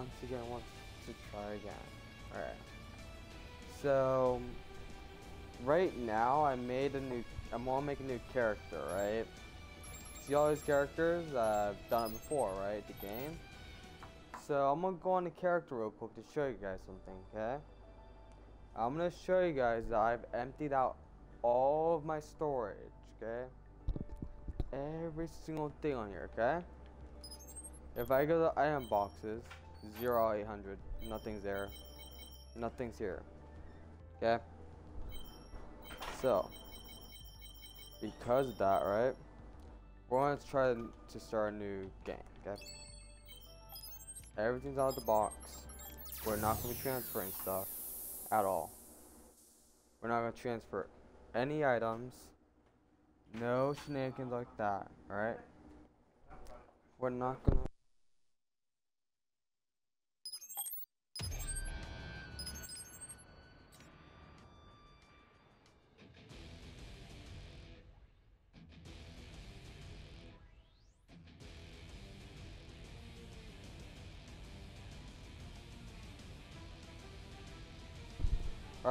once again wants to try again. Alright. So, right now I made a new, I'm gonna make a new character, right? See all these characters? Uh, I've done it before, right? The game. So I'm gonna go on the character real quick to show you guys something, okay? I'm gonna show you guys that I've emptied out all of my storage, okay? Every single thing on here, okay? If I go to item boxes, 0 800, nothing's there. Nothing's here. Okay? So, because of that, right? We're going to try to start a new game, okay? Everything's out of the box. We're not going to be transferring stuff at all. We're not going to transfer any items. No shenanigans like that, alright? We're not going to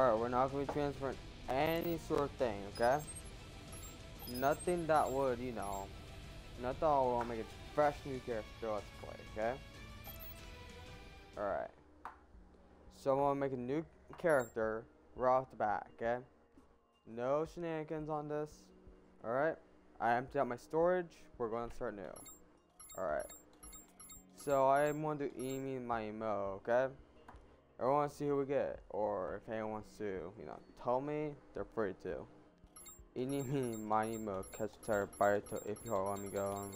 Alright, we're not going to be transferring any sort of thing, okay? Nothing that would, you know, nothing that will make a fresh new character let's play, okay? Alright. So I'm to make a new character right off the bat, okay? No shenanigans on this, alright? I emptied out my storage, we're going to start new. Alright. So I'm to do Emi my emo, okay? I want to see who we get, or if anyone wants to, you know, tell me, they're free to. Inimi Maimo Ketsutar Baito if you let me go.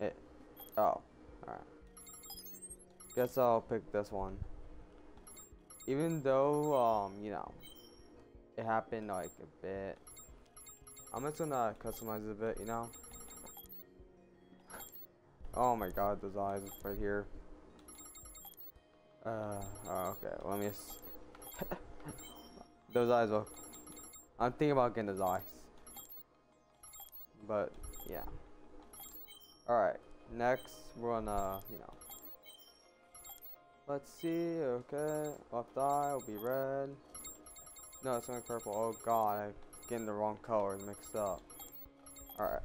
It. Oh, alright. Guess I'll pick this one. Even though, um, you know, it happened like a bit. I'm just gonna customize it a bit, you know? oh my god, those eyes right here. Uh, oh, okay, let me just... Those eyes look... I'm thinking about getting those eyes. But, yeah. Alright, next, we're gonna, you know... Let's see, okay, left eye will be red. No, it's only purple. Oh god, I'm getting the wrong colors mixed up. Alright.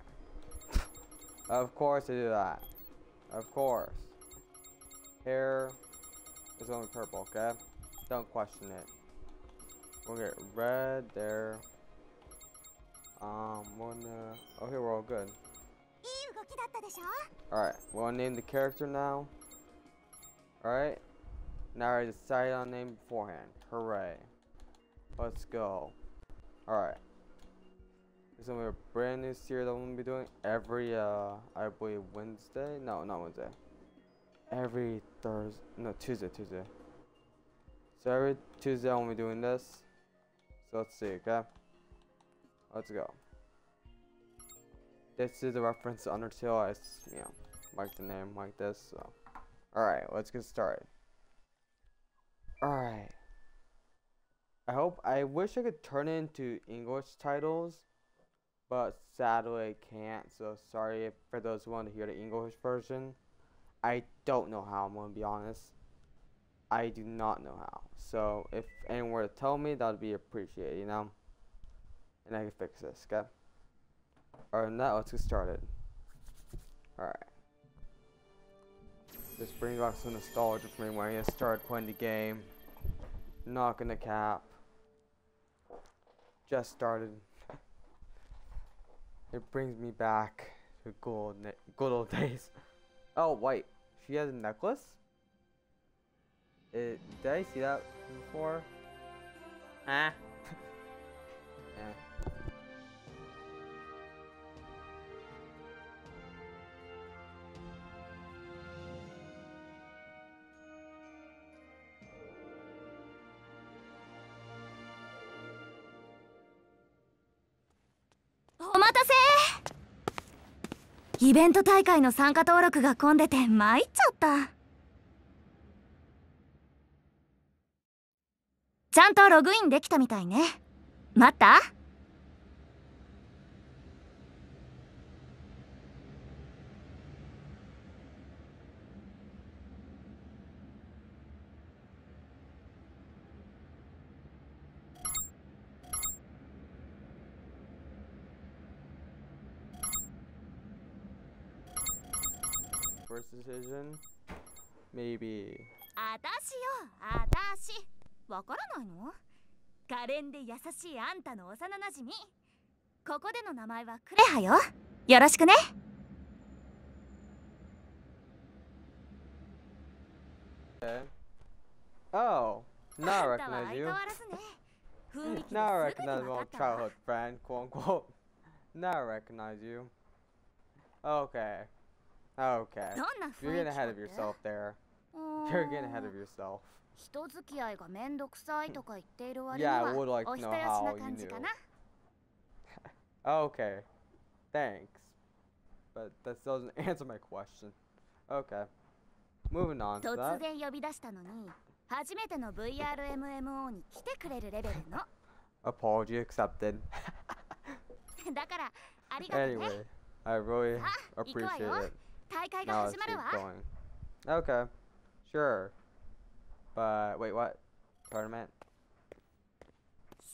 of course I do that. Of course. Hair, it's only purple, okay? Don't question it. We'll get red there. Um, we're gonna... Okay, we're all good. Alright, we'll name the character now. Alright. Now I decided on name beforehand. Hooray. Let's go. Alright. This is gonna be a brand new series that I'm gonna be doing every, uh, I believe Wednesday? No, not Wednesday every Thursday, no Tuesday, Tuesday. So every Tuesday I'm be doing this. So let's see, okay? Let's go. This is a reference to Undertale. I, you know, like the name like this. So, all right, let's get started. All right. I hope. I wish I could turn it into English titles, but sadly I can't. So sorry for those who want to hear the English version. I don't know how, I'm going to be honest. I do not know how. So, if anyone were to tell me, that would be appreciated, you know? And I can fix this, okay? Than that, let's get started. Alright. This brings back some nostalgia for me when I started playing the game. Not gonna cap. Just started. it brings me back to good good old days. Oh, wait. She has a necklace? It, did I see that before? Ah. イベント大会の参加登録が混んでて参っちゃった。ちゃんとログインできたみたいね。待った？decision. Maybe. あたしよあたしわからないの可憐で優しいあんたの幼なじみここでの名前はクレハよよろしくね Okay. Oh, now I あんたは recognize 相 you. 変わらずね雰囲気ですぐ Now I に recognize わ my か old ったわ childhood friend, quote unquote. Now I recognize you. Okay. Okay. どんな You're 雰囲 getting 気 ahead か of って yourself there. うーん You're getting ahead of yourself. 人付き合いがめんどくさいとか言っている割に Yeah, は I would like お to 人 know よし how な you 感じか knew. な Okay. Thanks. But that still doesn't answer my question. Okay. Moving on to 突 that. 然呼び出したのに初めての VRMMO に来てくれるレベルの Apology accepted. だからありがとね Anyway, I really さあ行くわ appreciate よ it. 大会が Now 始 let's まる keep わ going. Okay. Sure. But wait, what? Tournament?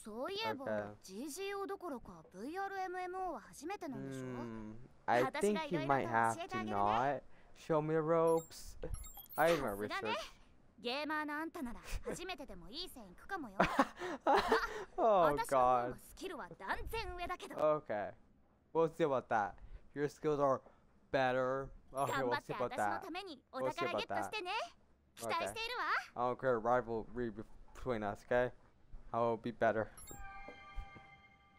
そういえば Okay. GGO どころか VRMMO は初めてなんでしょ Hmm. I 私 think が you 色々 might と have 教えて to あげるね。 not show me the ropes. I did my さすがね research. ゲーマーのあんたなら初めてでもいい線いくかもよ oh 私の方 god. のスキルは断然上だけど Okay. We'll see about that. Your skills are better. Oh, okay, we'll see about that. We'll see about that. Okay. I don't care rivalry between us, okay? I will be better.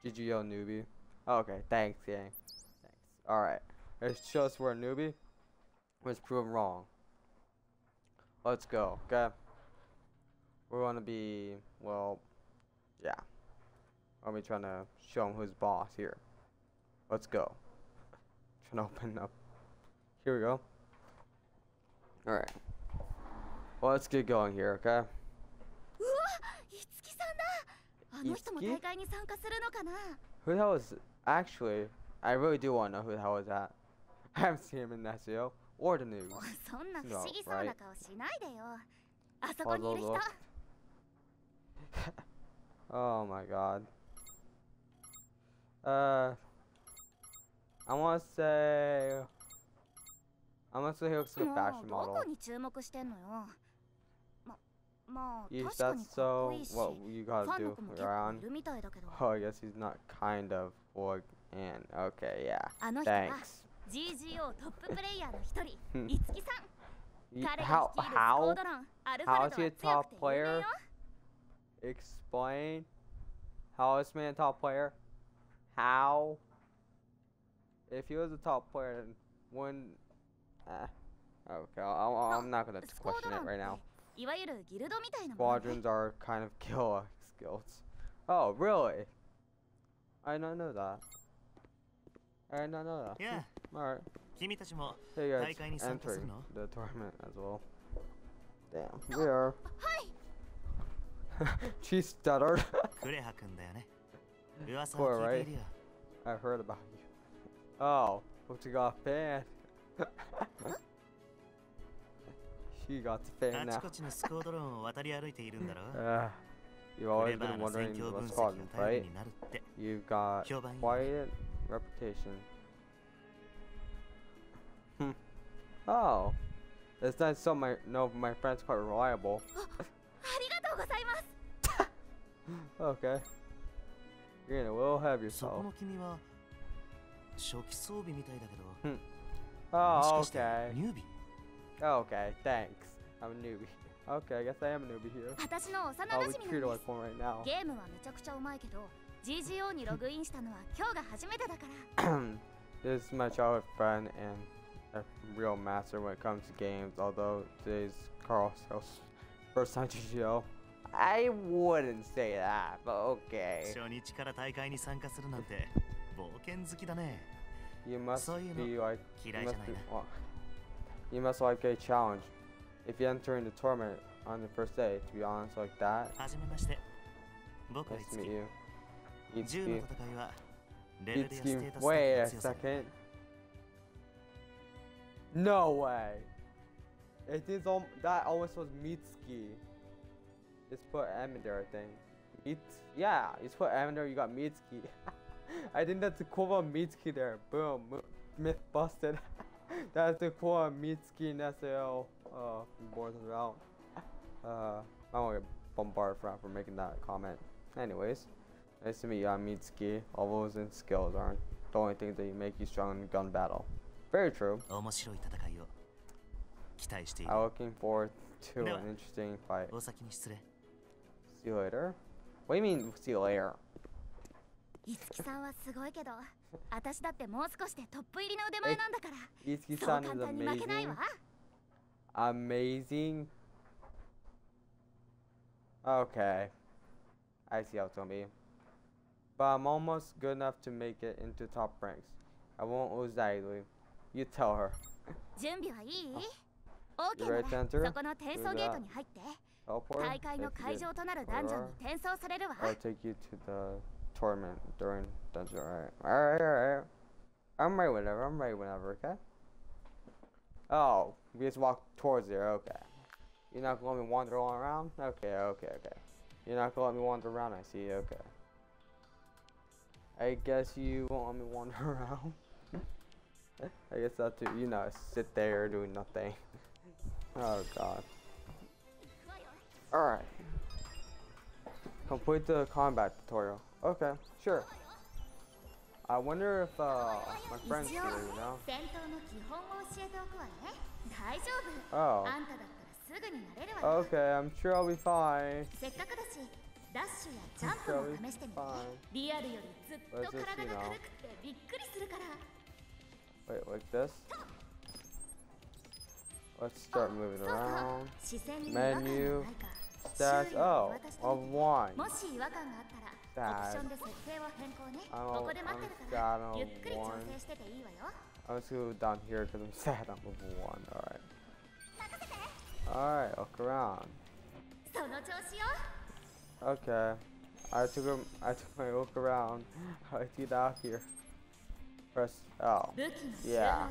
GGO newbie. Oh, okay, thanks, gang. Thanks. Alright. It shows we're a newbie. Was proven wrong. Let's go, okay? We're gonna be, well, yeah. I'll be trying to show him who's boss here. Let's go. Trying to open up here we go. Alright. Well, let's get going here, okay? Itsuki? Who the hell is... Actually, I really do want to know who the hell is that. I haven't seen him in SAO or the news. Oh, no, right? Puzzle look. oh my god. Uh... I want to say... Unless they hook some fashion model. Yeesh, that's so what you gotta do around. Oh, I guess he's not kind of or and okay, yeah. Thanks. Hmm. how how how is he a top player? Explain. How is man a top player? How? If he was a top player, wouldn't uh, okay, i am not gonna question it right now. Squadrons are kind of kill skills. Oh, really? I did not know that. I did not know that. Yeah. Hmm, Alright. You guys, entering the tournament as well. Damn, we are. Oh, she stuttered. Poor, right? I heard about you. Oh, looks like you got he got the fan now. uh, you've always been wondering what's causing, right? You've got quiet reputation. Hmm. oh, it's nice so my no my friend's quite reliable. Ah, okay. You're gonna well have yourself. 初期装備みたいだけど hmm. Oh, かして okay. ニュービ Okay, thanks. I'm a newbie. Okay, I guess I am a newbie here. 私の幼 I'll 馴 be 染 treated なんで like す one right now. ゲームはめちゃくちゃうまいけど GGO にログインしたのは今日が初めてだから this is my childhood friend and a real master when it comes to games. Although today's Carl Sales first time GGO. I wouldn't say that, but okay. 初日から大会に参加するなんて冒険好きだね You must be like you must, be, well, you must like a challenge. If you enter in the tournament on the first day, to be honest, like that. Nice to meet you. Itsuki. Itsuki. Wait a second. No way. It is all that always was Mitsuki. It's put M there, I think. It's yeah, it's put M there. You got Mitsuki. I think that's Koba Mitsuki there. Boom. Myth busted. that's the Kova Mitsuki and SAO uh, boards out. Uh, I won't get bombarded for, for making that comment. Anyways, nice to meet you, Mitsuki. All those and skills aren't the only things that make you strong in gun battle. Very true. I'm looking forward to an interesting fight. See you later? What do you mean, see you later? いつきさんはすごいけど私だってもう少しでトップ入りの腕前なんだからそう Itsuki-san 簡 is 単に負けない amazing. わ Amazing. Okay. I see how be. But I'm almost good enough to make it into top ranks. I won't lose that easily. You tell her. 準備はいいあ ?OK なら?そこの転送ゲートに入って?大会の会.場となるダンジョンに転送されるわ I'll take you to the tournament during dungeon. Alright. Alright, alright. I'm ready whenever. I'm ready whenever, okay? Oh, we just walk towards there, okay. You're not gonna let me wander all around? Okay, okay, okay. You're not gonna let me wander around, I see, okay. I guess you won't let me wander around. I guess that's too, you know, sit there doing nothing. oh god. Alright. Complete the combat tutorial. Okay, sure. I wonder if uh, my friend's here, you know? Oh. Okay, I'm sure I'll be fine. I'm sure I'll be fine. Let's just, you know. Wait, like this? Let's start moving around. Menu. That's oh, of one. That I'm, a, I'm sad on one. I'm just gonna go down here because I'm sad on level one. All right. All right, look around. Okay. I took him. I took my look around. How I get out here. Press L. Oh, yeah.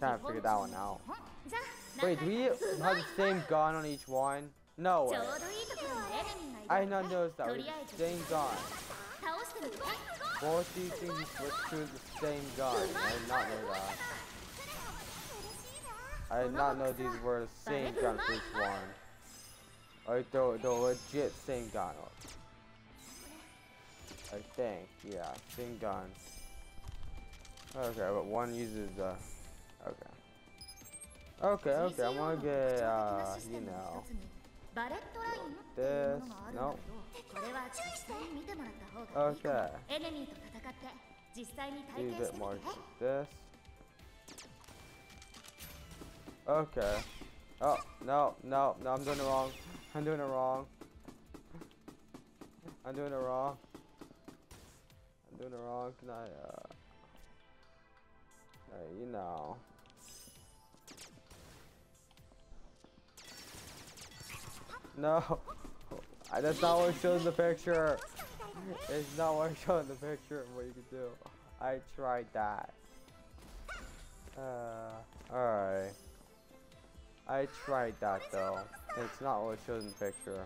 Kind of figured that one out. Wait, do we have the same gun on each one? No way. I not noticed that. We're the same god. Both these things were through the same god. I did not know that. I did not know these were the same god for each one. Like the, the legit same gun. I think, yeah, same gun. Okay, but one uses the. Okay. Okay, okay, I wanna get, uh, you know. バレットラインっていうものがあるんだけどこれは実際に見てもらった方がいいかも Okay. エネミーと戦って実際に体 Do a 験 bit してみ more て like this. Okay. Oh, no, no, no, I'm doing it wrong. I'm doing it wrong. I'm doing it wrong. I'm doing it wrong. Can I, uh... uh you know... No. That's not what shows the picture. It's not what shows the picture what you can do. I tried that. Uh, alright. I tried that though. It's not what shows in the picture.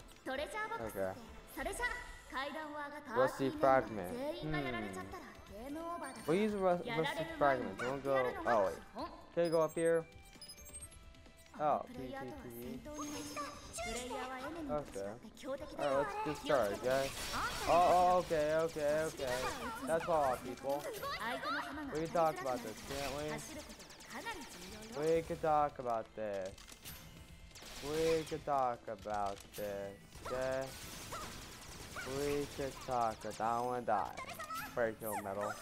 Okay. Rusty fragment. Hmm. We'll use rusty fragment. Don't go. Oh wait. Can you go up here? Oh, PPP. Okay. Alright, let's discharge, guys. Oh, oh, okay, okay, okay. That's all, people. We can talk about this, can't we? We can talk about this. We can talk about this. Okay? We can talk about I don't wanna die. Break kill metal.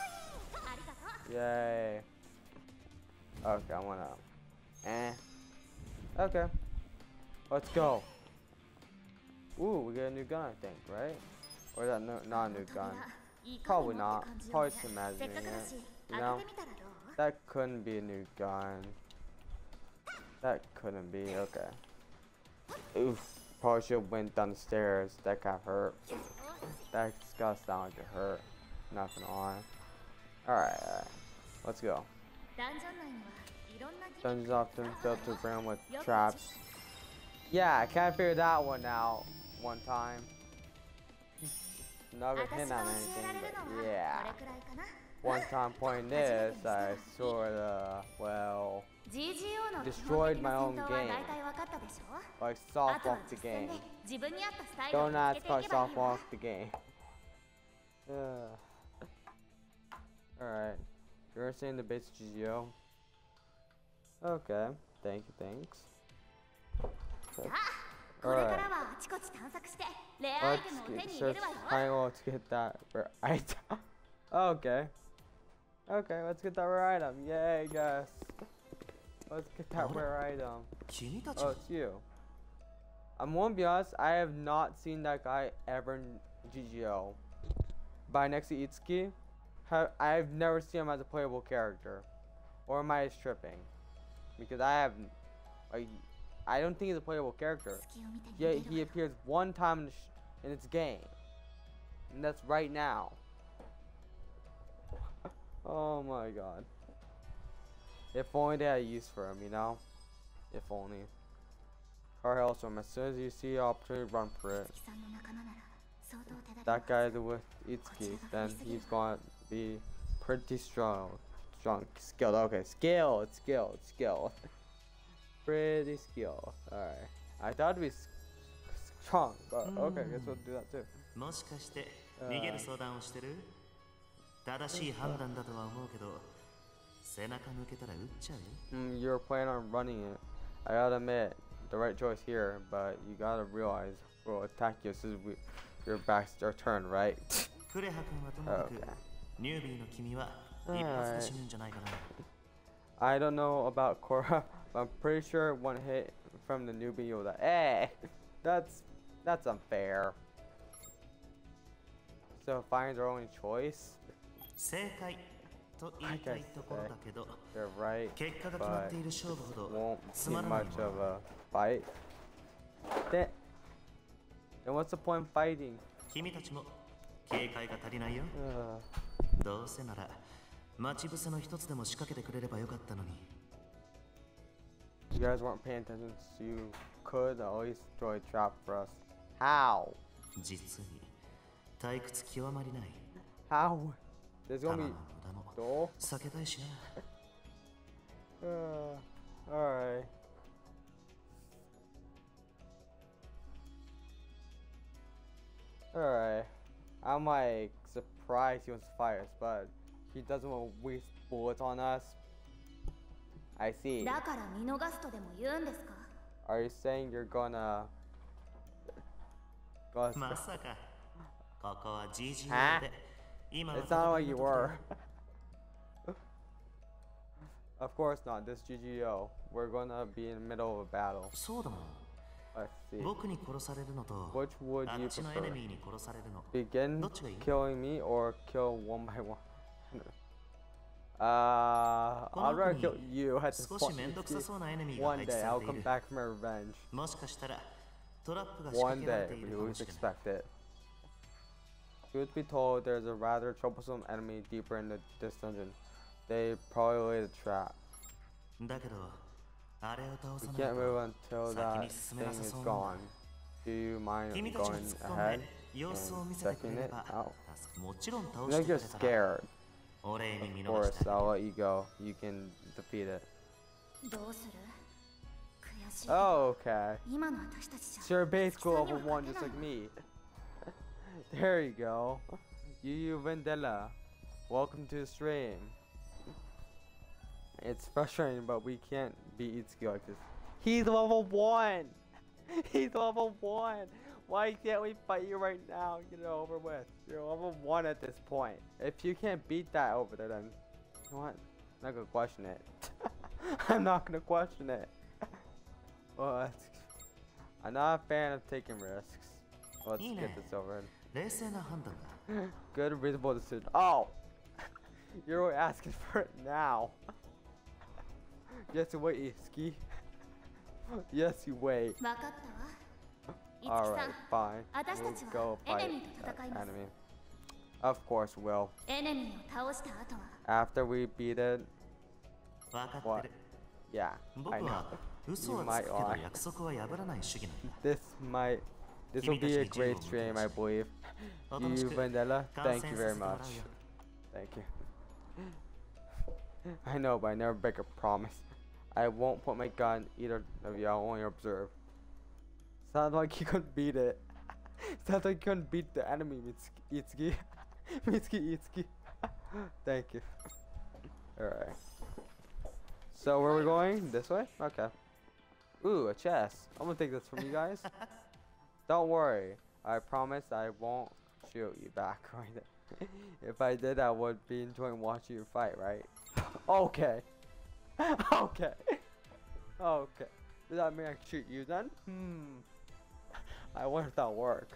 Yay. Okay, I wanna. Eh. Okay. Let's go. Ooh, we get a new gun, I think, right? Or that no, not a new gun. Probably not. Probably just imagining it. You know? That couldn't be a new gun. That couldn't be. Okay. Oof. Probably should went downstairs. That got hurt. That's got sound like hurt. Nothing on. Alright, alright. Let's go. Dungeons often filled to brim with traps. Yeah, I can't figure that one out one time. Never hit on anything, but yeah. One time point is I sort of, well, destroyed my own game. Like softball the game. Don't ask about softball the game. Alright. You're saying the basics, GGO. Okay. Thank you, thanks. Alright. Let's get, search triangle to get that rare item. okay. Okay, let's get that rare item. Yay, Yes. Let's get that rare item. Oh, it's you. I'm gonna be honest, I have not seen that guy ever in GGO. By next to Itsuki, I've never seen him as a playable character. Or am I tripping? because I have I I don't think he's a playable character. Yeah, he appears one time in, in its game, and that's right now. oh my god. If only they had use for him, you know? If only. Or also, um, as soon as you see your opportunity, run for it. That guy is with Itsuki, then he's gonna be pretty strong. Strong. skill. Okay. skill, skill, skill. Pretty skill. Alright. I thought we strong, but okay, guess we'll do that too. Uh, もしかして逃げる相談をしてる正しい判断だとは思うけど背中向けたら撃っちゃうよ。Mm, You're planning on running it. I gotta admit, the right choice here, but you gotta realize we'll attack you as soon as we, your back's your turn, right? クレハ君はともかく、okay. ニュービーの君は Right. I don't know about Korra, but I'm pretty sure one hit from the newbie Yoda. Eh, that's that's unfair. So fine's our only choice. I they're right, but won't see much of a fight. Then, then what's the point fighting? Uh. 待ち伏せの一つでも仕掛けてくれればよかったのに You guys weren't paying attention, so you could at least throw a trap for us. How? 実に退屈極まりない How? There's 弾 gonna の be 無駄も door. 避けたいしな Uh, alright. Alright. I'm like surprised he wants to fight us, but he doesn't want to waste bullets on us. I see. だから見逃すとでも言うんですか Are you saying you're gonna. gonna まさかここは GG はで今は It's not like 戦い you の時だ were. of course not. This GGO. We're gonna be in the middle of a battle. そうだもん Let's see. 僕に殺されるのと Which would あ you っちのエネ prefer? ミーに殺されるの Begin どっちがいい killing me or kill one by one? Uh, I'd rather kill you. I had to. One day I'll come back from revenge. One day, we always expect it. Truth be told, there's a rather troublesome enemy deeper in the, this dungeon. They probably laid a trap. We can't move until that thing is gone. Do you mind going ahead and checking it out? You know you're scared. Of course, I'll let you go. You can defeat it. Oh, okay. So you're basically level 1 just like me. there you go. Yuyu Vendela, welcome to the stream. It's frustrating, but we can't beat Itsuki like this. He's level 1! He's level 1! Why can't we fight you right now and get it over with? You're level 1 at this point. If you can't beat that over there, then... You know what? I'm not gonna question it. I'm not gonna question it. well, I'm not a fan of taking risks. Let's get this over. Good, reasonable decision. Oh! You're asking for it now. yes, wait, Ski. yes, you wait. Alright, fine. We'll go fight that enemy. Of course, will. After we beat it, what? Yeah, I know. You might lie. this might. This will be a great stream, I believe. You, Vanilla, thank you very much. Thank you. I know, but I never break a promise. I won't put my gun either of y'all, only observe. Sounds like you couldn't beat it. Sounds like you couldn't beat the enemy, Mitsuki. Itsuki. Mitsuki Itsuki. Thank you. Alright. So where are we going? This way? Okay. Ooh, a chest. I'm gonna take this from you guys. Don't worry. I promise I won't shoot you back right If I did, I would be enjoying watching you fight, right? okay. okay. Okay. Does that mean I can shoot you then? Hmm. I wonder if that'll work.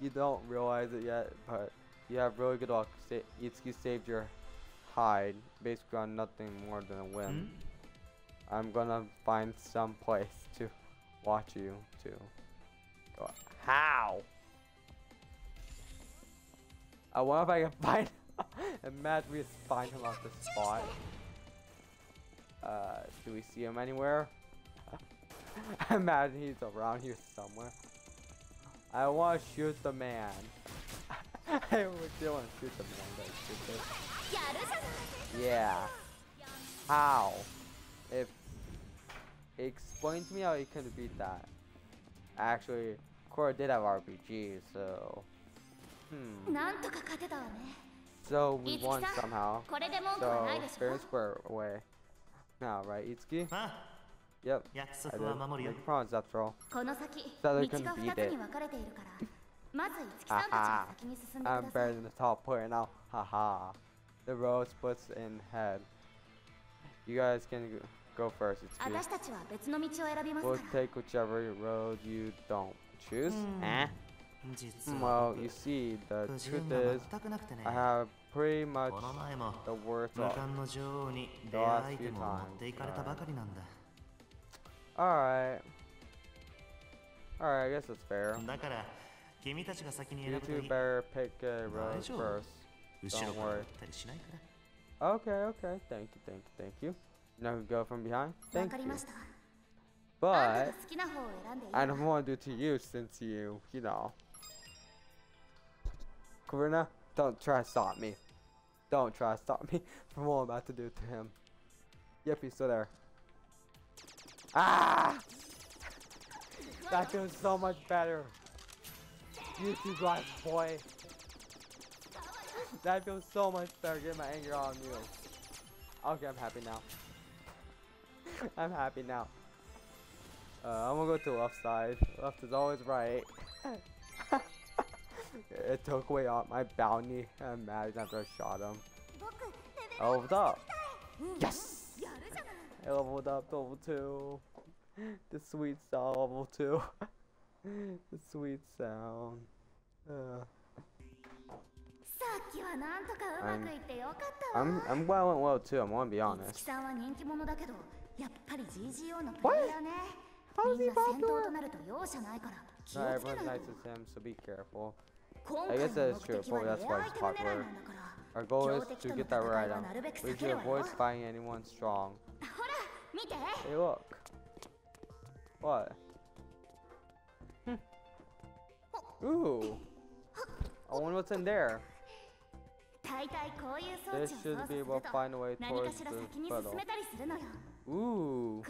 You don't realize it yet, but you have really good luck. Sa Itsuki saved your hide, basically on nothing more than a whim. I'm gonna find some place to watch you to. Go. How? I wonder if I can find. Imagine we just find him off the spot. Uh, do we see him anywhere? Imagine he's around here somewhere. I want to shoot the man. I want to shoot the man, but. Yeah. How? If explain to me how you can beat that. Actually, Korra did have RPG, so hmm. So we won somehow. So fair and square away. Now, right, Itsuki? Huh? Yep. 約 I 束 did. は守るよ Make a promise after all. この先 So 道 they が couldn't 2 beat つ it. に分かれているからまず五木さんたちが先に進んでく I'm ださ better い than the top player now. Haha. The road splits in head. You guys can g- go first. It's 私たちは別の道を選びます We'll から take whichever road you don't choose. Eh? 実 Well, は you see, the 不自由 truth が is, 全くなくてね I have pretty much この前も the worst 無 of. 冠の女王に The レア last アイテ few ムを Alright. Alright, I guess it's fair. You two better pick a rose first. Don't worry. Okay, okay. Thank you, thank you, thank you. Now know go from behind? Thank you. But, I don't want to do to you since you, you know. Karina, don't try to stop me. Don't try to stop me from what I'm about to do to him. Yep, he's still there. Ah! That feels so much better. YouTube live, boy. That feels so much better. Get my anger on you. Okay, I'm happy now. I'm happy now. Uh, I'm gonna go to the left side. Left is always right. it took away all my bounty. I'm mad after I shot him. Oh, what's up? Yes! I leveled up level 2. The sweet sound level 2. the sweet sound. Uh. I'm, I'm, I'm glad it went well too, I'm gonna be honest. What? How is he popular? Not everyone's nice with him, so be careful. I guess that is true, probably that's why he's popular. Our goal is to get that red item. We should avoid spying anyone strong. Hey, look. What? Hmm. Ooh. Oh, I wonder what's in there. This should be able to find a way towards the puddle. Ooh.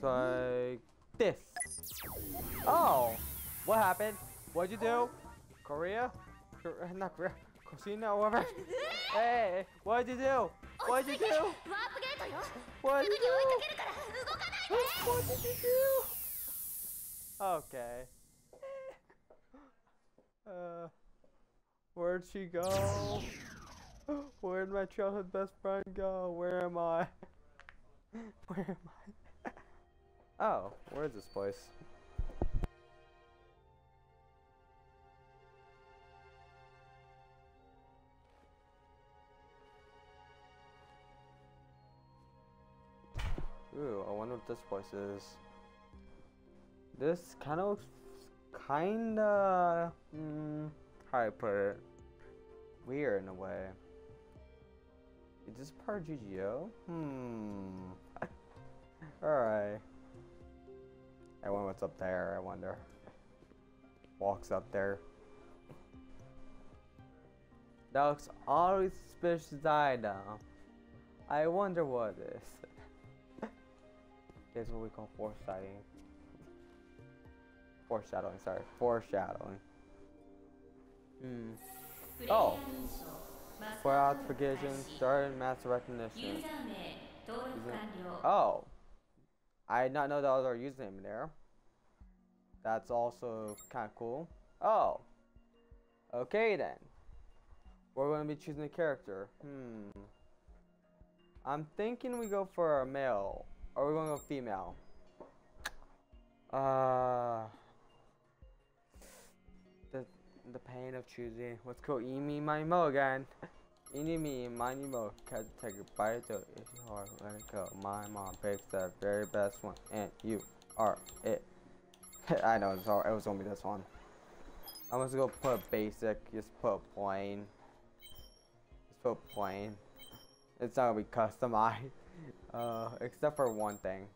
So like this. Oh! What happened? What'd you do? Korea? Not Korea. I'm seeing that already. hey, what'd you do? What'd you do? What'd you do? What did you do? Okay. Uh, where'd she go? Where'd my childhood best friend go? Where am I? Where am I? oh, where's this place? Ooh, I wonder what this place is. This kind of looks kinda, mm, how I put it? Weird in a way. Is this part of GGO? Hmm. Alright. I wonder what's up there, I wonder. Walks up there. That looks always suspicious item. I wonder what it is. This is what we call foresighting. Foreshadowing, sorry. Foreshadowing. Hmm. Oh. For application, starting master recognition. Oh. I did not know that was our username there. That's also kind of cool. Oh. Okay then. We're going to be choosing a character. Hmm. I'm thinking we go for a male. Or we're going to go female. Uh. The, the pain of choosing. Let's go Emi Mani Mo again. Eeny me, miny mo, catch take a bite though if you hard let it go. My mom picks the very best one and you are it. I know it's all, it was gonna be this one. I'm just gonna put basic, just put plain. Just put plain. It's not gonna be customized. Uh, except for one thing.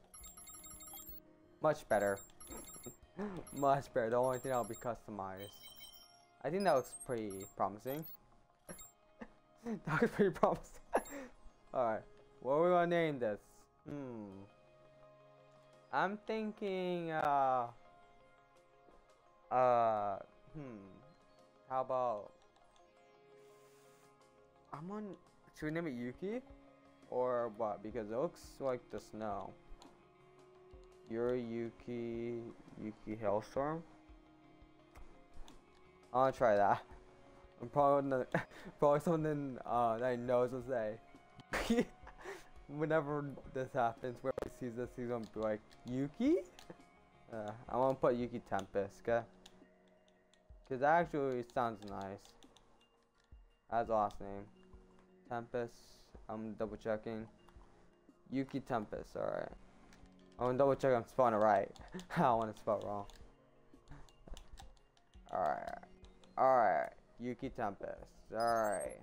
Much better. Much better. The only thing that'll be customized. I think that looks pretty promising. that was pretty promising. Alright. What are we gonna name this? Hmm. I'm thinking, uh... Uh... Hmm. How about... I'm on... Should we name it Yuki? Or what? Because it looks like the snow. Yuri Yuki... Yuki Hailstorm? I wanna try that. I'm probably probably something uh, that I know to say. Whenever this happens, where he sees this, he's gonna be like, Yuki? Uh, I wanna put Yuki Tempest, okay? Cause that actually sounds nice. That's last name. Tempest. I'm double checking. Yuki Tempest, alright. I'm gonna double check I'm spelling it right. I don't wanna spell wrong. Alright. Alright. Yuki Tempest. Alright.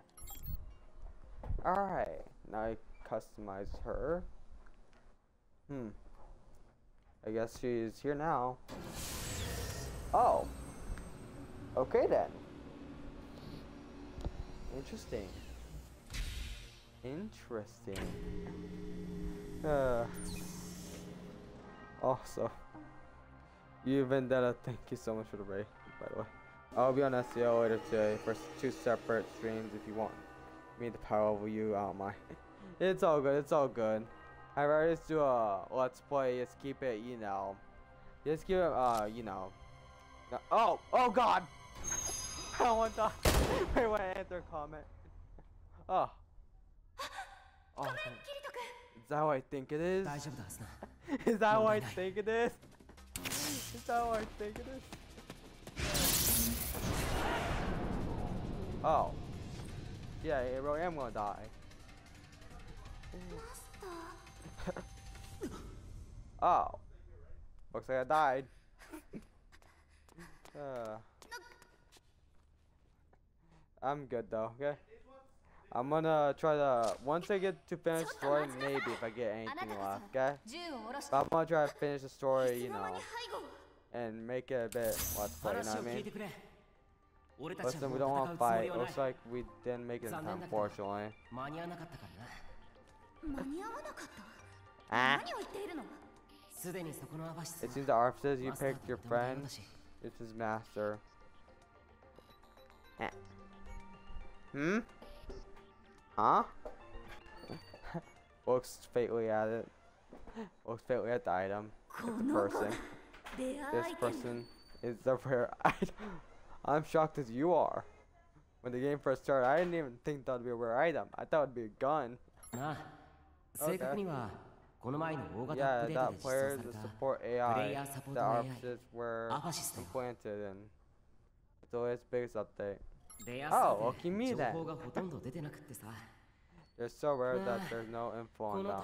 Alright. Now I customize her. Hmm. I guess she's here now. Oh. Okay then. Interesting. Interesting. Uh. Also. You Vendetta, thank you so much for the raid, by the way. I'll be on SAO later today for two separate streams if you want me to power over you. Don't mind. It's all good. It's all good. I'd rather just do a let's play. Just keep it, you know. Just keep it, uh, you know. Oh, oh God! I don't want to. Wait, wait, a comment. Oh. Oh, is that what I think it is? is that what I think it is? Is that what I think it is? Oh. Yeah, I really am gonna die. oh. Looks like I died. uh. I'm good though, okay? I'm gonna try to, once I get to finish the story, maybe if I get anything left, okay? But I'm gonna try to finish the story, you know, and make it a bit let's play, you know what I mean? Listen, we don't want to fight. Looks like we didn't make it in time, fortunately. ah. It seems the ArFA-sys you picked your friend. It's his master. Ah. Hmm? Huh? Looks fatally at it. Looks fatally at the item. At the person. This person is the rare item. I'm shocked as you are. When the game first started, I didn't even think that would be a rare item. I thought it would be a gun. okay. Yeah, that player, the support AI, the options were implanted in. It's the biggest update. Oh, give Okimida. They're so rare that there's no info on them.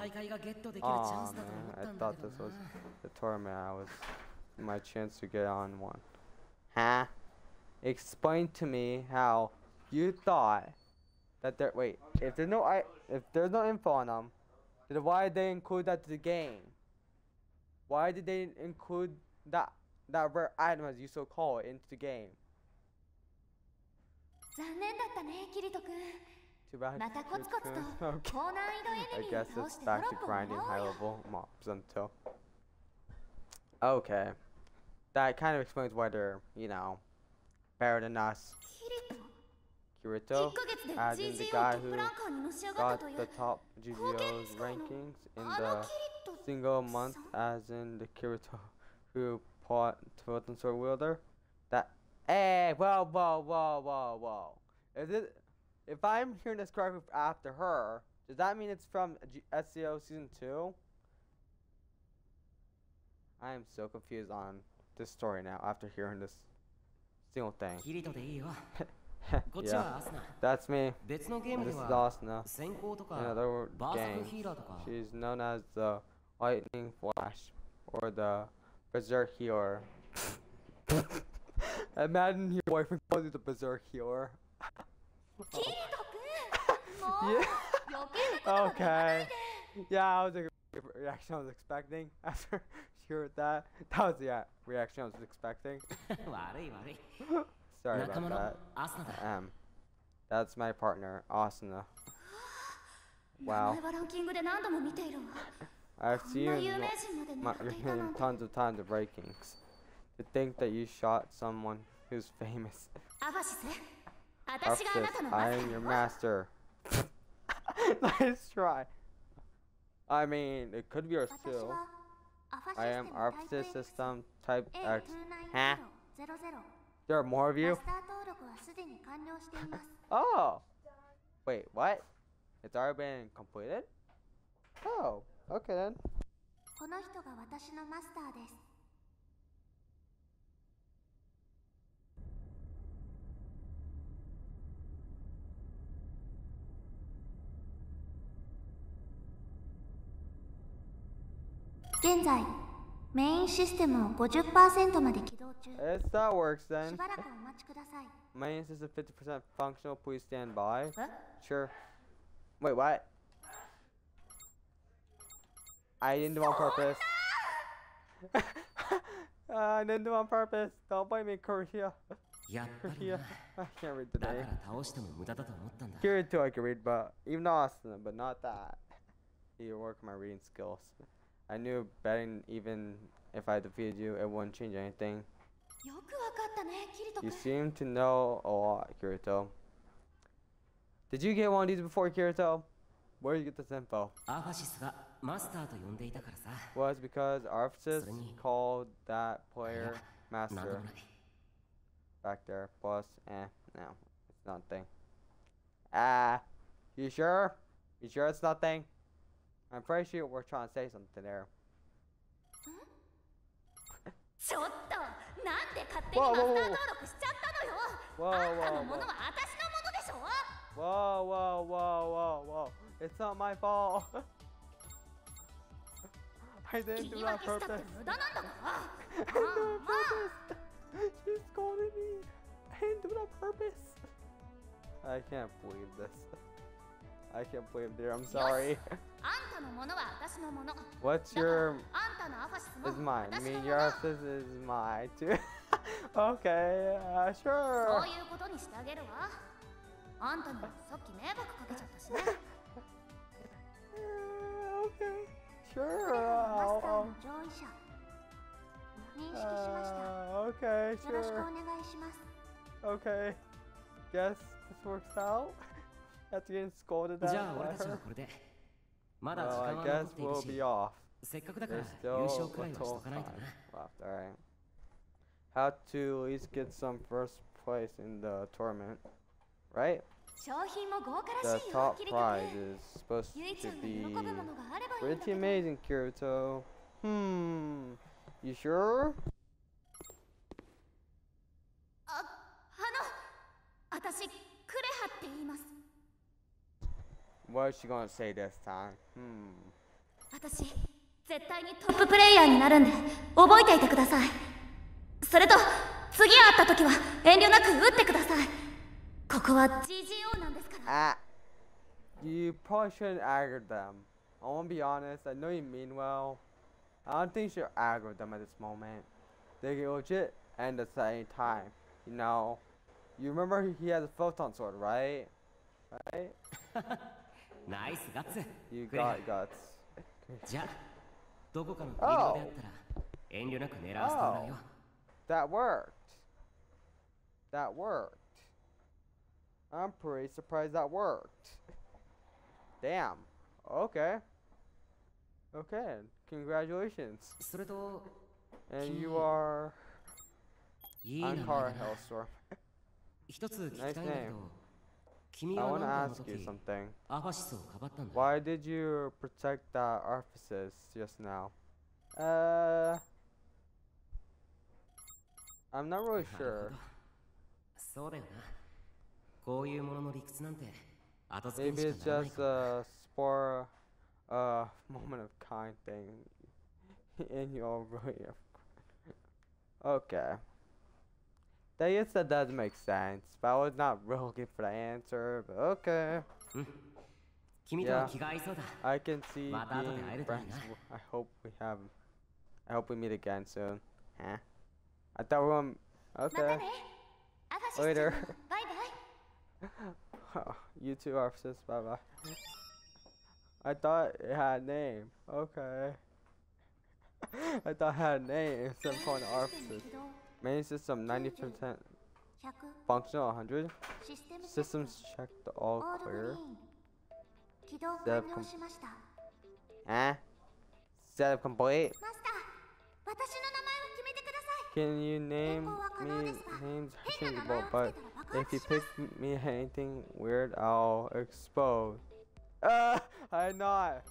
Oh man, I thought this was the tournament. I was my chance to get on one. Huh? Explain to me how you thought that there. Wait, if there's no I, if there's no info on them, then why did they include that to the game? Why did they include that that rare item, as you so call it, into the game? 残念だったねキリト君 Too bad. またコツコツと Kirito-kun. Okay. 高難易度エ I ネミー guess を倒 it's して back ド to ロップを grinding も high らおうよ level mobs until. Okay. That kind of explains why they're, you know, better than us. キリト Kirito, 1ヶ月で as in the GGO guy トップ who ランカーにのし上がった got という the top 高原 GGO's 使いの rankings in あの the キリト single month, as in the Kirito who fought Toten Sword Wielder. Hey, whoa, whoa, whoa, whoa, whoa. Is it, if I'm hearing this correctly after her, does that mean it's from G SEO Season 2? I am so confused on this story now after hearing this single thing. yeah, that's me. This is Asuna. In other games. she's known as the Lightning Flash or the Berserk Healer. Imagine your boyfriend calls you the berserk healer. yeah. okay. Yeah, I was like reaction I was expecting after she heard that. That was the yeah, reaction I was expecting. Sorry about that. Um, that's my partner, Asuna. Wow. I've seen tons of times of rankings. To think that you shot someone who's famous. Aphis, I am your master. nice try. I mean, it could be our skill. I am ArFA-sys System Type X. Huh? There are more of you? oh! Wait, what? It's already been completed? Oh, okay then. 現在メインシステムを50%まで起動中 If that works し then. ばらくお待ちください Main system 50% functional, please stand by. え Sure. Wait, what? I didn't do it on purpose. uh, I didn't do it on purpose. Don't blame me, Korea. やっぱり Korea. な I can't read だか today. ら倒しても無駄だと思ったんだ Kirito I can read, but even Austin, but not that. You work on my reading skills. I knew betting even if I defeated you, it wouldn't change anything. You seem to know a lot, Kirito. Did you get one of these before, Kirito? Where did you get this info? Was because our called that player master back there. Plus, eh, no, it's nothing. Ah, uh, you sure? You sure it's nothing? I'm pretty sure we're trying to say something there. whoa, whoa, whoa. Whoa, whoa, whoa. Whoa, whoa, whoa, whoa, whoa. It's not my fault. I didn't do that on purpose. I didn't it on purpose. She's calling me. I didn't do it on purpose. I can't believe this. I can't believe up there. I'm sorry. What's your... Is mine. I mean, your office is mine too. okay, uh, sure. okay, sure. Uh, okay, sure. Okay. Guess this works out. After getting scolded じ at ゃあ俺 by たちは her. これでまだ時 Well, 間 I は guess 残っている we'll し be off. せっかくだから There's 優 still 勝 a くらいはし little とかないと time な left. Alright. How to at least get some first place in the tournament, right? 商品も豪華ら The しいよ top キリト prize 君 is supposed ゆいちゃ to んが be 喜ぶものがあればいいんだ pretty けど amazing, Kirito. Hmm. You sure? What is she gonna say this time? Hmm. 私絶対にトッププレイヤーになるんで覚えていてくださいそれと次会った時は遠慮なく打ってくださいここは GGO なんですから Ah. You probably shouldn't aggro them. I wanna be honest. I know you mean well. I don't think you should aggro them at this moment. They get legit and at the same time. You know, You remember he has a photon sword, right? Right? ナイスガッツ You クレア got guts. じゃあどこかのフィールドであったら遠慮なく狙わせてもらうよ That worked. That worked. I'm pretty surprised that worked. Damn. Okay. Okay. Congratulations. それと And you are いい名前 Ankara だな Hellstorm. 一つ聞きたいんだけ Nice ど君 I want to ask you something. Why did you protect that orifice just now? Uh, I'm not really sure. Maybe it's just a spur, uh, moment of kind thing, and you're really. okay. They guess that does make sense, but I was not real looking for the answer, but okay. yeah, I can see being friends. I hope we have, I hope we meet again soon. Huh? I thought we were, okay. Later. oh, you two are sis, bye bye. I thought it had a name. Okay. I thought it had a name. Some point of offices. Main system 90% functional 100. Systems checked all clear. Setup eh? Setup complete. Can you name me names changeable, but if you pick me anything weird, I'll expose. Ah, I'm not.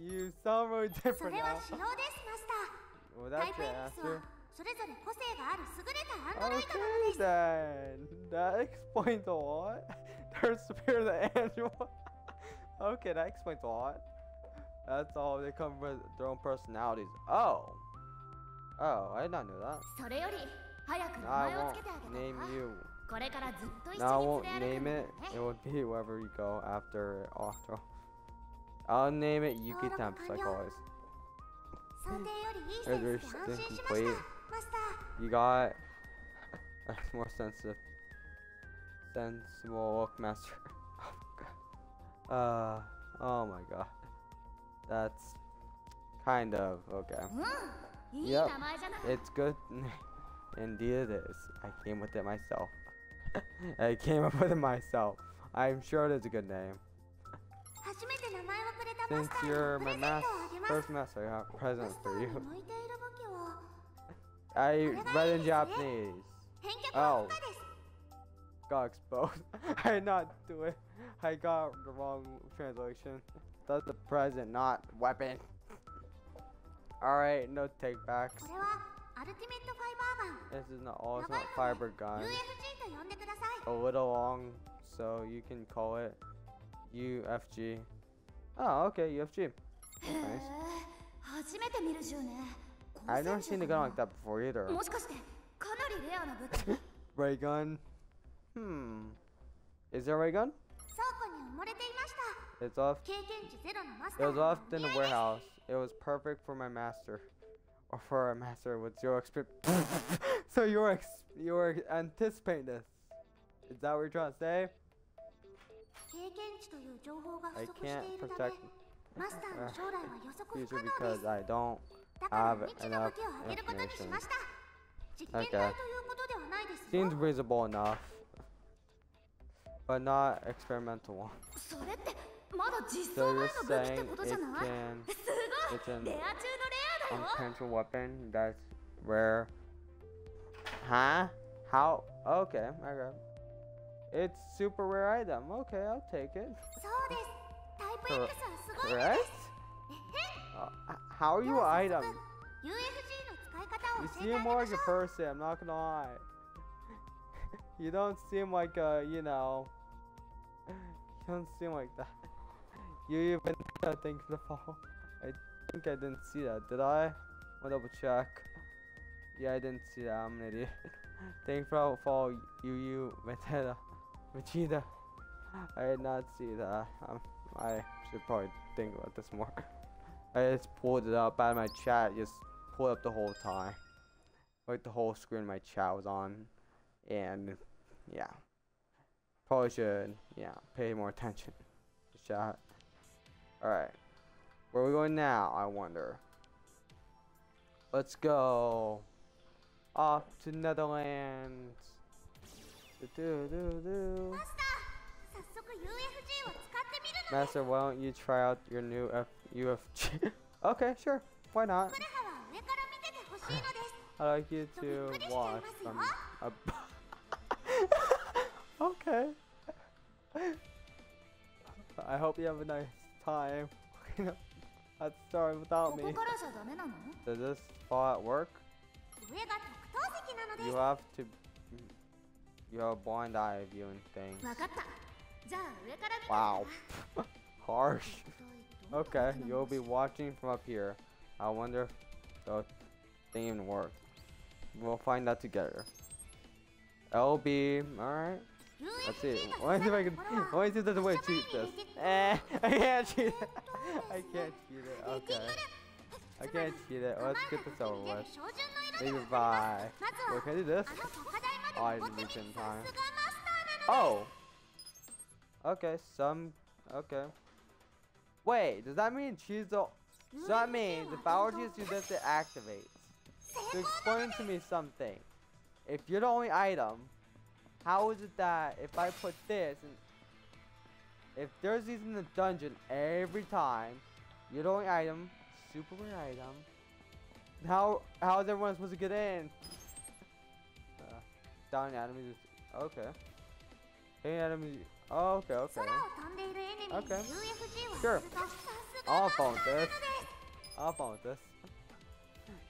You sound really different now. は仕様ですマスター Well, タイ that's プ your X answer. はそれぞれ個性がある優れたアンドロイドなの Okay です then. That explains a lot. They're superior to animal. okay, that explains a lot. That's all. They come with their own personalities. Oh. Oh, I did not know that. それより早く名 Now I 前を won't つけてあげた name わ you. これからずっと一 Now I 緒に won't 連れ歩 name く it. の It ね will be whoever you go after Ostro. I'll name it Yuki Alright, Tempest, like Kanye. always. Plate. You got a more sensitive, sensible look, master. Oh, uh, oh my god. That's kind of okay. Yep, it's good. Indeed, it is. I came with it myself. I came up with it myself. I'm sure it is a good name. Since you're my mas first master, I have a present for you. I read in Japanese. Oh. Got exposed. I did not do it. I got the wrong translation. That's the present, not weapon. Alright, no takebacks. This is not all, it's not fiber gun. A little long, so you can call it UFG. Oh, ah, okay, UFG. Nice. I've never seen a gun like that before either. ray gun. Hmm. Is there a ray gun? It's off. It was off in the warehouse. It was perfect for my master, or for a master with zero experience. so you were you were anticipating this. Is that what you're trying to say? I can't protect future because I don't have enough information. Okay. Seems reasonable enough. But not experimental one. So you're saying it can, it's an unconventional weapon that's rare. Huh? How? Okay, I got it. It's super rare item. Okay, I'll take it. Right? correct? Uh, how are you item? You seem more like a person, I'm not gonna lie. you don't seem like a, you know... You don't seem like that. You even I think the fall. I think I didn't see that, did I? I'll double check. Yeah, I didn't see that. I'm an idiot. you for all follow you, you, Vendetta. Vegeta. I did not see that. Um, I should probably think about this more. I just pulled it up out of my chat, just pulled up the whole time. Like the whole screen my chat was on. and yeah, probably should yeah pay more attention. to chat. All right, where are we going now? I wonder. Let's go off to Netherlands. Master, why don't you try out your new F UFG? okay, sure. Why not? I'd like you to watch from okay. I hope you have a nice time. That's starting without me. Does this spot work? You have to your blind eye viewing thing. Wow. Harsh. okay, you'll be watching from up here. I wonder if the thing even worked. We'll find out together. LB, alright. Let's see. Why me see I can. Why me see if there's way to cheat this. Eh, I can't cheat it. I can't cheat it. Okay. I can't cheat it. Let's get this over with. Maybe bye. Wait, can I do this? Oh, I didn't reach in time. Oh. Okay, some. Okay. Wait, does that mean she's the. So that means if I were to just do this, it activates. So explain to me something. If you're the only item, how is it that if I put this and if there's these in the dungeon every time, you're the only item, super rare item. How how is everyone supposed to get in? Uh, down enemies. Okay. Hey enemies. Oh, okay, okay. Okay. Sure. I'll phone this. I'll phone this.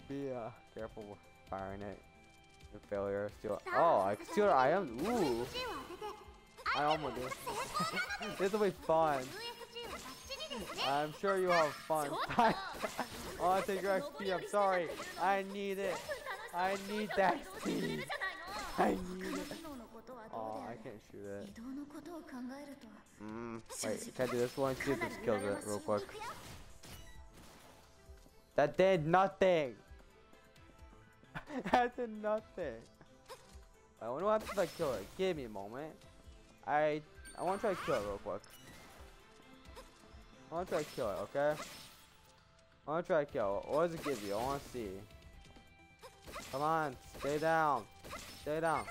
Be uh, careful firing it. The failure steal. Oh, I steal I am. Ooh. I almost did. this will be fun. I'm sure you have fun. I'll take your XP. I'm sorry. I need it. I need that XP. I need it. Oh, I can't shoot it. Mm, wait, can I do this one? See if this kills it real quick. That did nothing. that did nothing. I wonder what happens if I kill it. Give me a moment. I I want to try to kill it real quick. I want to try to kill it, okay? I want to try to kill it. What does it give you? I want to see. Come on, stay down. Stay down.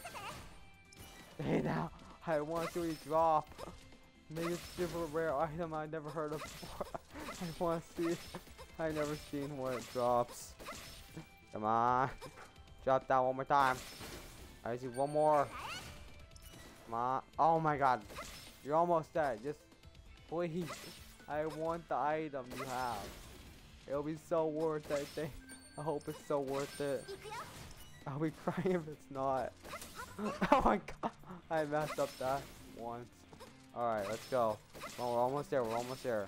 Stay down. I want to drop. Maybe it's super rare item I never heard of before. I want to see. I never seen what it drops. Come on. Drop that one more time. I see one more. Come on. Oh my god. You're almost dead. Just please. I want the item you have. It'll be so worth it, I think. I hope it's so worth it. I'll be crying if it's not. oh my god. I messed up that once. Alright, let's go. Oh, we're almost there. We're almost there.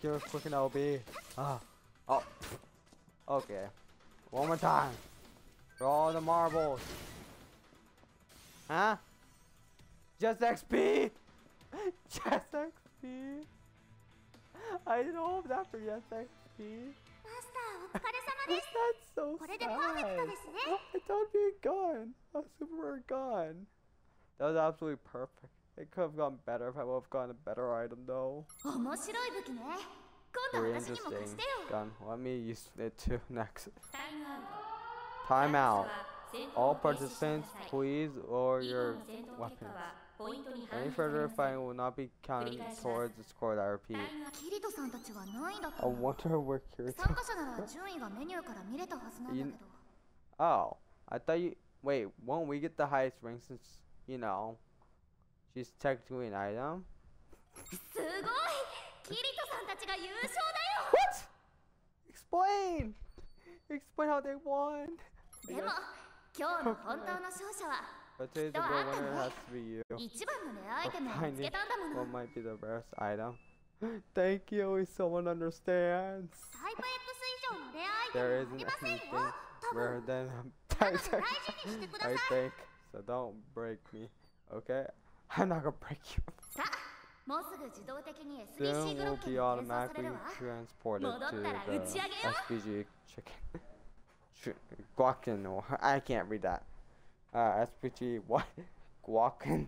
Give us quick an LB. Ah. Oh. Okay. One more time. For all the marbles. Huh? Just XP! Just XP! I didn't hope that for SXP. That's not so sad. Oh, I thought we were gone. Super were gone. That was absolutely perfect. It could have gone better if I would have gotten a better item though. Very interesting gun. Let me use it too next. Time out. All participants, please lower your weapons. Any further fighting will not be counted towards the score. I repeat. キリトさんたちは何位だった I の wonder where Kirito. 参加者なら順位がメニューから見れたはずなんだけど Oh, I thought you. Wait, won't we get the highest rank since you know she's technically an item? すごいキリトさんたちが優勝 What? Explain. Explain how they won. だよでも今日の本当の勝者は but today's the real winner has to be you. For finding what might be the best item. Thank you, If someone understands. there isn't anything rarer than a Titan, I think. So don't break me, okay? I'm not gonna break you. Soon we'll be automatically transported to the SPG chicken. Guacan, I can't read that. Uh, SPG, what? Guacan?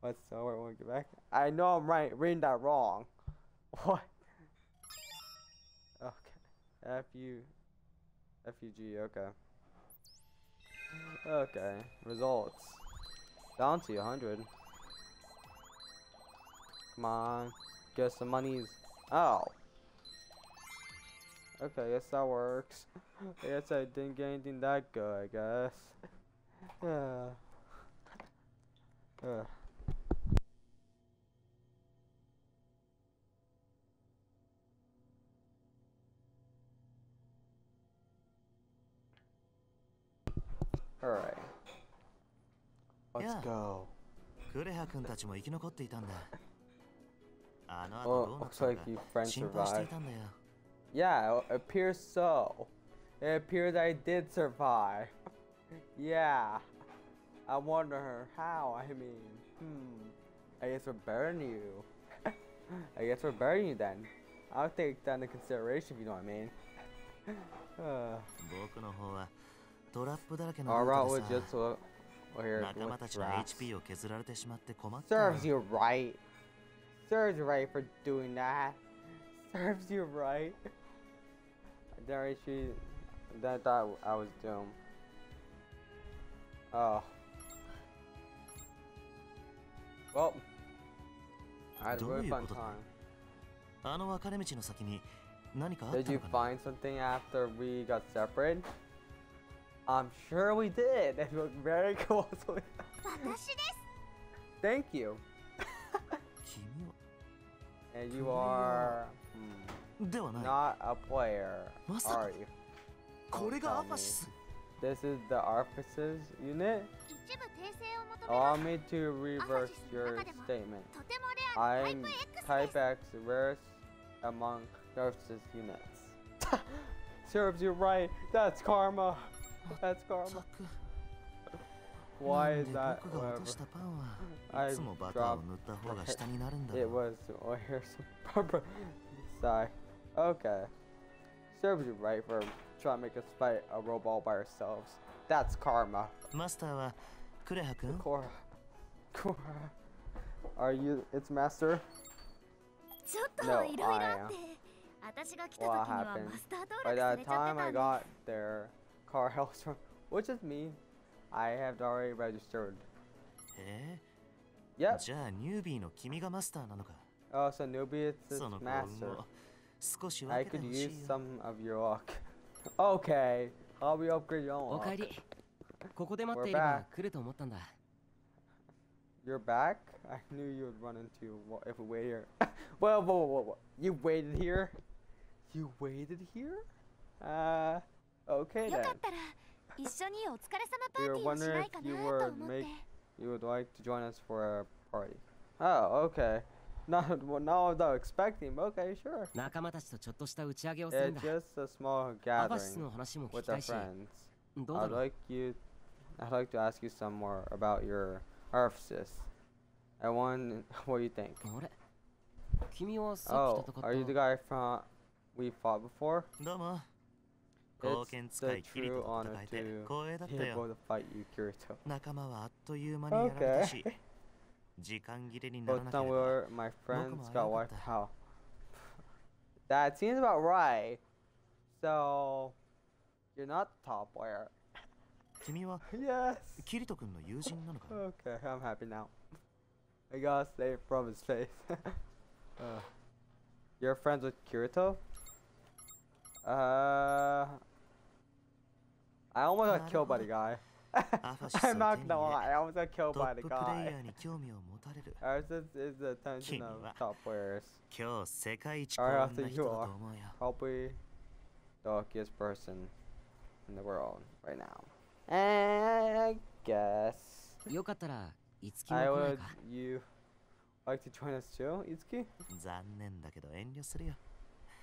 What's the word? Get back? I know I'm right, reading that wrong. What? Okay. F U. F U G, okay. Okay, results. Down to 100. Come on. Guess the money's. Oh. Okay, I guess that works. I guess I didn't get anything that good, I guess. Yeah. Uh. Alright. Let's Yeah. go. クレハ君たちも生き残っていたんだあの Well, 後どうなっ looks たの like か you friends 心配してい survived. たんだよ Yeah, it appears so. It appears I did survive. yeah. I wonder how, I mean. Hmm. I guess we're burning you. I guess we're burning you then. I'll take that into consideration if you know what I mean. uh. Alright, we'll just look. Serves you right. Serves you right for doing that. Serves you right. I That she I thought I was doomed. Oh. Well, I had a really fun どういうことだ？ time. あの分かれ道の先に何かあっ Did た you のかな find something after we got separated? I'm sure we did. It looked very close. 私です Thank you. 君 And you are hmm, はではない not a player, まさか are you? これがアファシス this is the officer's unit. Allow me to reverse your statement. I'm type X, rarest among nurses units. Serves you right. That's karma. That's karma. Why is that? I dropped. It was Oh, here's where's Sorry. Okay. Serves you right for trying to make us fight a robot all by ourselves. That's karma. マスターはクレハ君 Cora. Cora. Are you its master? ちょっと No, いろいろあ I って私が来た時に What は happened? マスター By 登録され that ちゃって time た I んで got there, car health from, which is me. I have already registered. え Yep. じゃあニュービーの君がマスターなのか Oh, so newbie, it's its その幸運 master. を少し分 I けて could ほし use いよ some of your luck. Okay, how we upgrade your お own かえ luck? りここで待って We're いれば back. 来ると思ったんだ You're back? I knew you would run into wha- if we wait here. well, whoa, whoa, whoa, whoa. You waited here? You waited here? Uh, okay よ then. かったら一緒にお疲れ様パ We ー were ティーをし wondering ない if か you な were と思って make you would like to join us for a party. Oh, okay. Not well, now without expecting. Okay, sure. It's just a small gathering with our friends. I'd like you. I'd like to ask you some more about your ArFA-sys. I want what you think. Oh, are you the guy from we fought before? It's the true honor to be able to fight you, Kirito. Okay. 時間切れになら Both なけ time れ we ば were, my friends Welcome, got I wiped got out. That seems about right. So, you're not the top player. 君は yes. キリト君の友人なのか Okay, I'm happy now. I gotta say it from his face. uh, you're friends with Kirito? Uh, I almost got killed by the guy. I'm not gonna lie, I was killed by the guy. Ours is the attention of top players. Alright, after you are probably the luckiest person in the world right now. And I guess. I would. You like to join us too, Itsuki?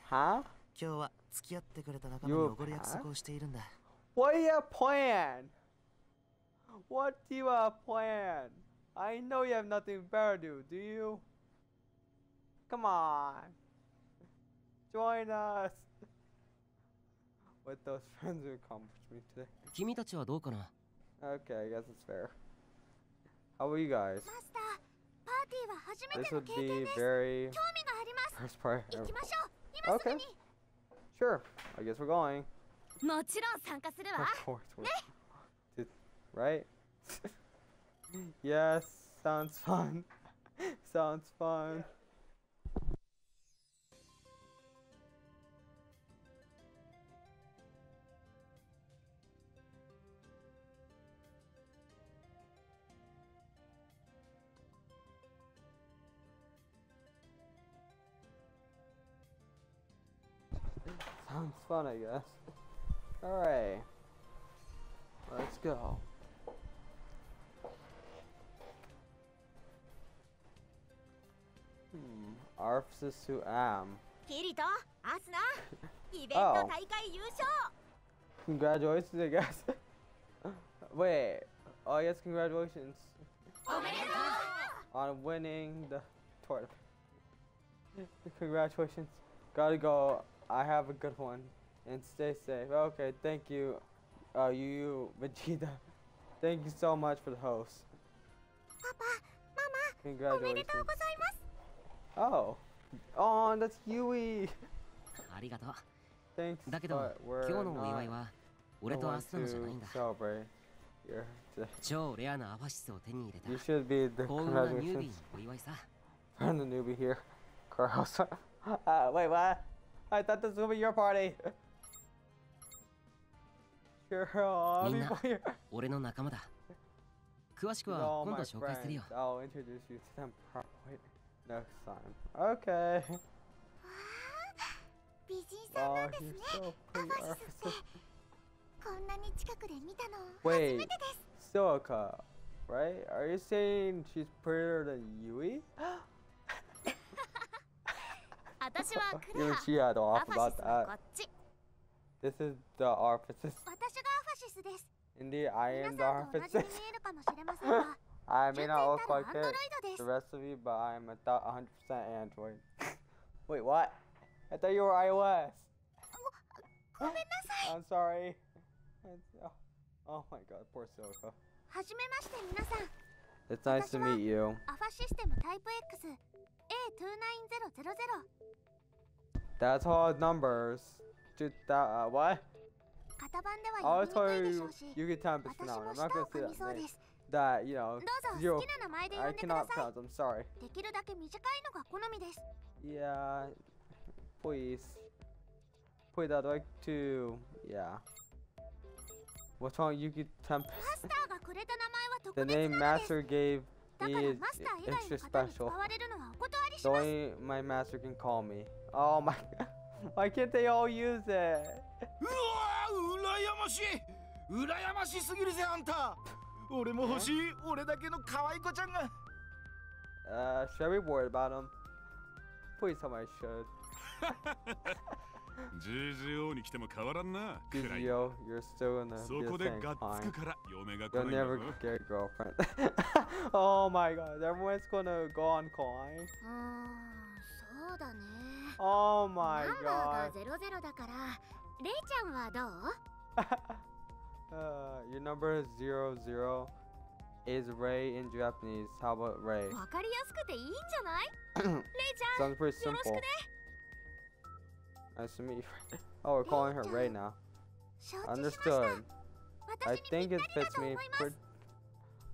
Huh? You have a? What are you plan? What do you have planned? I know you have nothing better to do, do you? Come on. Join us. With those friends who accomplished me today. Okay, I guess it's fair. How are you guys? This would be very first part ever. Okay. Sure. I guess we're going. Of course we're right? yes, sounds fun. sounds fun. Sounds fun, I guess. Alright. Let's go. ArFA-sys who am. Kirito, Asuna, oh. Congratulations, I guess. Wait. Oh, yes, congratulations. on winning the tournament. congratulations. Gotta go. I have a good one. And stay safe. Okay, thank you. Uh, you, you, Vegeta. Thank you so much for the host. Papa, Mama, congratulations. とうございます Oh. Oh, that's Yui. ありがとう Thanks. だけど but we're 今日のお祝い not は俺と going アスナのじゃないん to だ celebrate here today. 超レアなアファシスを手に入れ You た should be the 幸運なニュービー congratulations にお祝いさ from the newbie here. Carlos. uh, wait, what? I thought this was gonna be your party. Sure, all Minna. people here. 俺の仲間だ詳しく You're は all 今 my 度紹介するよ friends. I'll introduce you to them probably next time. Okay. oh, he's so pretty. Wait, Silica, right? Are you saying she's prettier than Yui? Even she had off about that. This is the ArFA-sys. Indeed, I am the ArFA-sys. I may not look like it, the rest of you, but I'm a 100% Android. Wait, what? I thought you were iOS. I'm sorry. Oh, oh, my god, poor Silva. It's nice to meet you. That's all numbers. Dude, that, uh, what? I was told you, you could time, I'm not gonna say that. Name that you know I cannot pronounce. I'm sorry. Yeah, please. Please, I'd like to. Yeah. What's wrong, Yuki Tempest? the name Master gave me is extra special. The only my master can call me. Oh my. Why can't they all use it? うわ、羨ましい。羨ましすぎるぜあんた。俺も欲しい俺だけの可愛い子ちゃんが Uh, should I be worried about him? Please tell me I should. GGO に来ても変わらんなくらい Gizio, you're still gonna そ be こ the でがっつ.くから嫁が来 You'll ないんだぞ never get a girlfriend. oh my god, everyone's gonna go on んそうだね Oh ナ my ンバー god. が00だからレイちゃんはどう Uh, your number zero zero is Ray in Japanese. How about Ray? Sounds pretty simple. Nice to meet you. Oh, we're calling her Ray now. Understood. I think it fits me.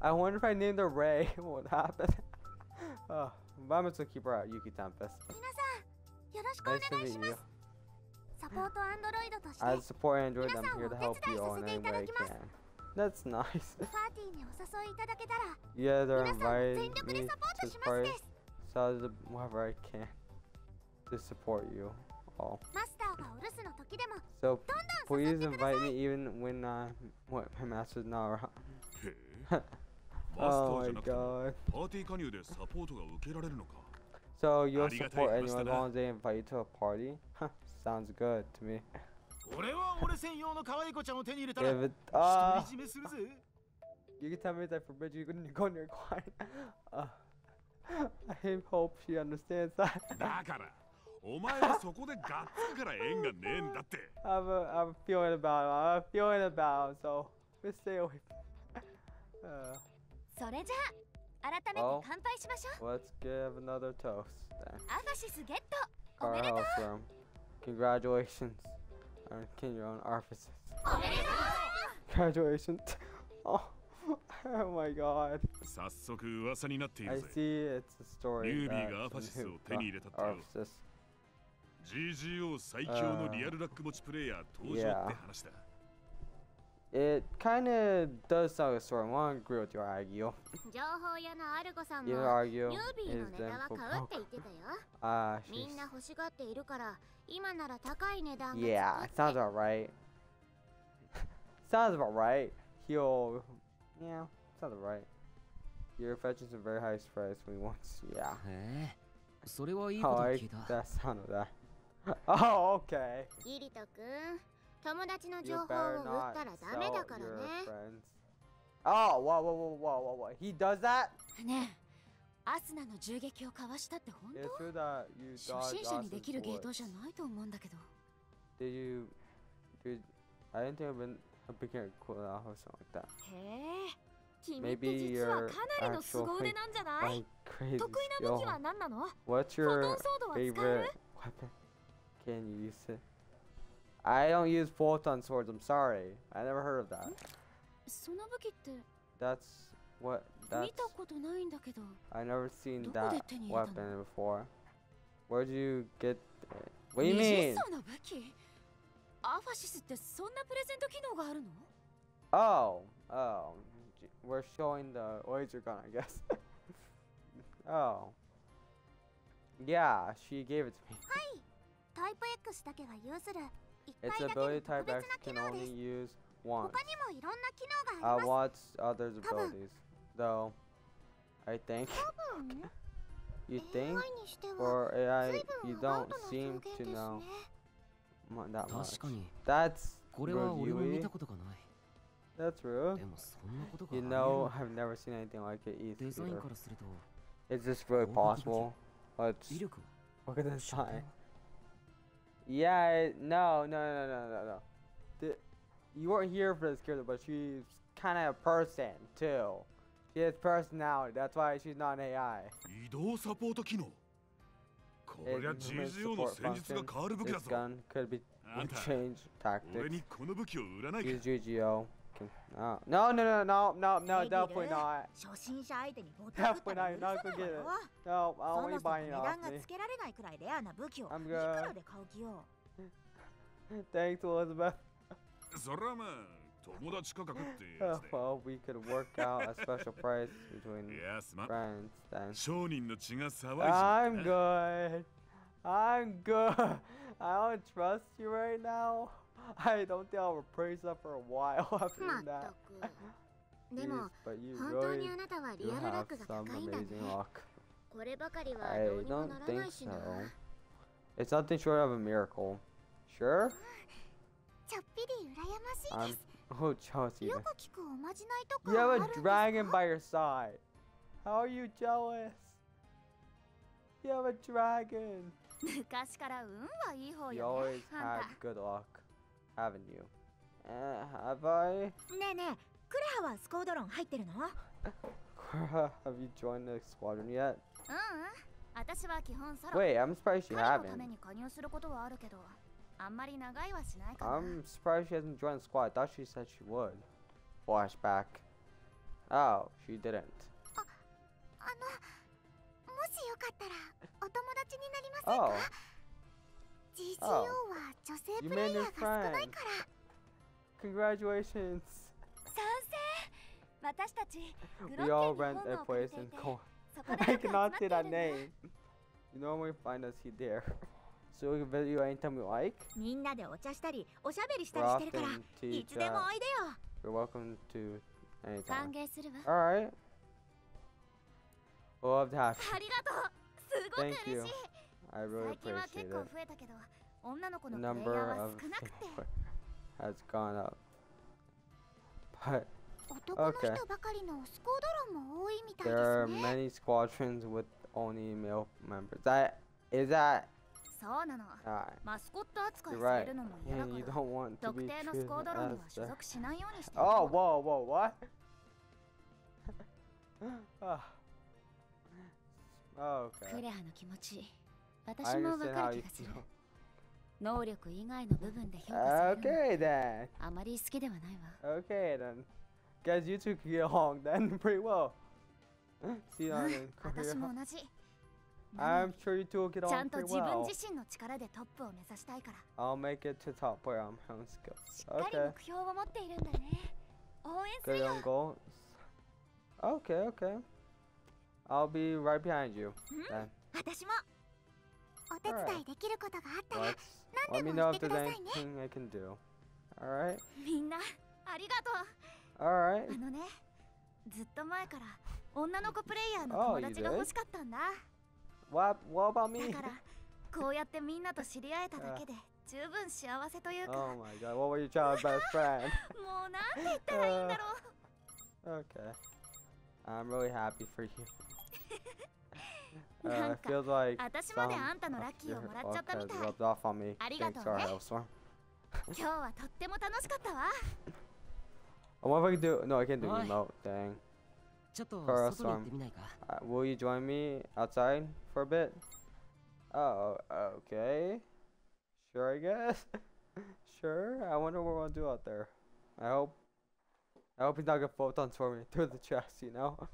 I wonder if I named her Ray. what happened? oh, Mama's gonna keep her out, Yuki Tempest. nice to meet you. I support android, I'm here to help you all in any way I can. That's nice. yeah, they're inviting me to party, so I'll do whatever I can to support you all. So please invite me even when uh, what, my master's not around. oh my god. So you'll support anyone as long as they invite you to a party? sounds good to me. if it, uh, you can tell me that for Bridget, you couldn't go near Quan. Uh, I hope she understands that. I have a feeling about. I have a feeling about it, so let's stay away. Uh, well, let's give another toast then. Our room. ァシスゲットおめでとう Carhouse room. Congratulations on getting your own orifices. おめでと Congratulations. Oh, oh my god. 早速噂になってい I るぜ see it's a story. リュービー that がアファシス new を手に入れたってよ orifices. GGO 最強のリアルラック持ちプレイヤー登場 Yeah. って話だ It kind of does sound a story. I want to agree with your argue. your argue is then for Ah, uh, Yeah, sounds about right. sounds about right. He'll... Yeah, sounds about right. You're fetching some very high price when he wants... Yeah. I that sound of that. oh, okay. 友達の情報を売ったらダメだからね. Oh, whoa, whoa, whoa, whoa, whoa. He does that? ねえアスナの銃撃をかわしたって本当 true that you 初心者にできる芸当.じゃないと思うんだけど Did you, dude? I didn't think I've been a beginner cool enough or something like that. へえ君って実はかなりの凄腕なんじゃない得意な武器.は何なの What's your favorite る weapon? Can you use it? I don't use photon swords. I'm sorry. I never heard of that. その武器って That's what. 見 That's たことないんだけど I never seen どこで that 手に入れたの weapon before. Where'd you get it? What do you 20 mean? 層の武器アファシスってそんなプレゼント機能があるの Oh, oh. J- We're showing the laser gun, I guess. oh. Yeah, she gave it to me. タイプ X だけは有する一回 its ability type X can only use once. I watch others' abilities, though. I think. You think? Or AI, you don't seem to know that much. That's Ryui. That's true. You know, I've never seen anything like it either. Is this really possible? Let's look at this sign. Yeah, no, no, no, no, no, no. The, you weren't here for this character, but she's kind of a person, too. She has personality, that's why she's not an AI. 移動サポート機能こりゃ GGO This gun could be changed tactics. 俺にこの武器を売らないか GGO him. No, no, no, no, no, no, definitely not. Definitely not. You're not gonna get it. No, I'll only buying it off me. I'm good. Thanks, Elizabeth. well, we could work out a special price between friends then. I'm good. I'm good. I don't trust you right now. I don't think I will praise her for a while after that. Please, but you really do have some amazing luck. I don't think so. It's nothing short of a miracle. Sure? I'm, oh, jealous. You have a dragon by your side. How are you jealous? You have a dragon. You always had good luck haven't you? Uh, have I? ねえねえクレハはスコードロン入ってるの have you joined the squadron yet? うんうん私は基本ソロ Wait, I'm surprised you 彼のため haven't. に加入することはあるけどあんまり長いはしないかな I'm surprised she hasn't joined the squad. I thought she said she would. Flashback. Oh, she didn't. あのもしよかったらお友達になりません Oh, か GGO は女性 you プレイヤーが少ない.から Congratulations. 賛成私たちグ We ロ all ッケンに rent ホー a place in て Col. そこで I cannot say that name. You normally find us here there. So we can visit you anytime we like. みんなでお茶したりおしゃべりしたりしてるからいつでも.おいでよ You're welcome to 歓 anytime. 迎するわ Alright. We'll love to have ありがとうすごく Thank you. 嬉しい you. I really appreciate it. Number of has gone up. But okay. There are many squadrons with only male members. That is that そうなの、はい、マスコット扱いされるのも嫌だから、right. yeah, Oh, whoa, whoa, what? oh. Oh, okay. 私もわかる気がする.能力以外の部分で評価されるの Okay then. あまり好きではないわ Okay then. Guys, you two can get along then pretty well. See you うん in 私.も同じ I'm sure you two will get ちゃんと pretty 自分 well. 自身の力でトップを目指したいから I'll make it to top where I'm own skills. しっかり Okay. 目標を持っているんだね応援する Good よ on goals. Okay, okay. I'll be right behind you. Then 私も お手伝いできることがあったら let's let me 何で know も if して there's くださいね anything I can do. Alright. みんなありがとう Alright. あのねずっと前から女の子プレイヤーの Oh, 友 you 達が did? 欲しかったんだ What what about me? だからこうやってみんなと知り合えただけで十分幸せというか Oh my god, what were your child's best friend? もうなんて言ったらいいんだろう Okay. I'm really happy for you. Uh, feels like some rubbed off on me. Thanks, our elsewhere. I wonder if I can do. No, I can't do emote. Dang. Carl Storm, uh, will you join me outside for a bit? Oh, okay. Sure, I guess. sure. I wonder what we'll do out there. I hope. I hope he's not gonna photons for me through the chest. You know.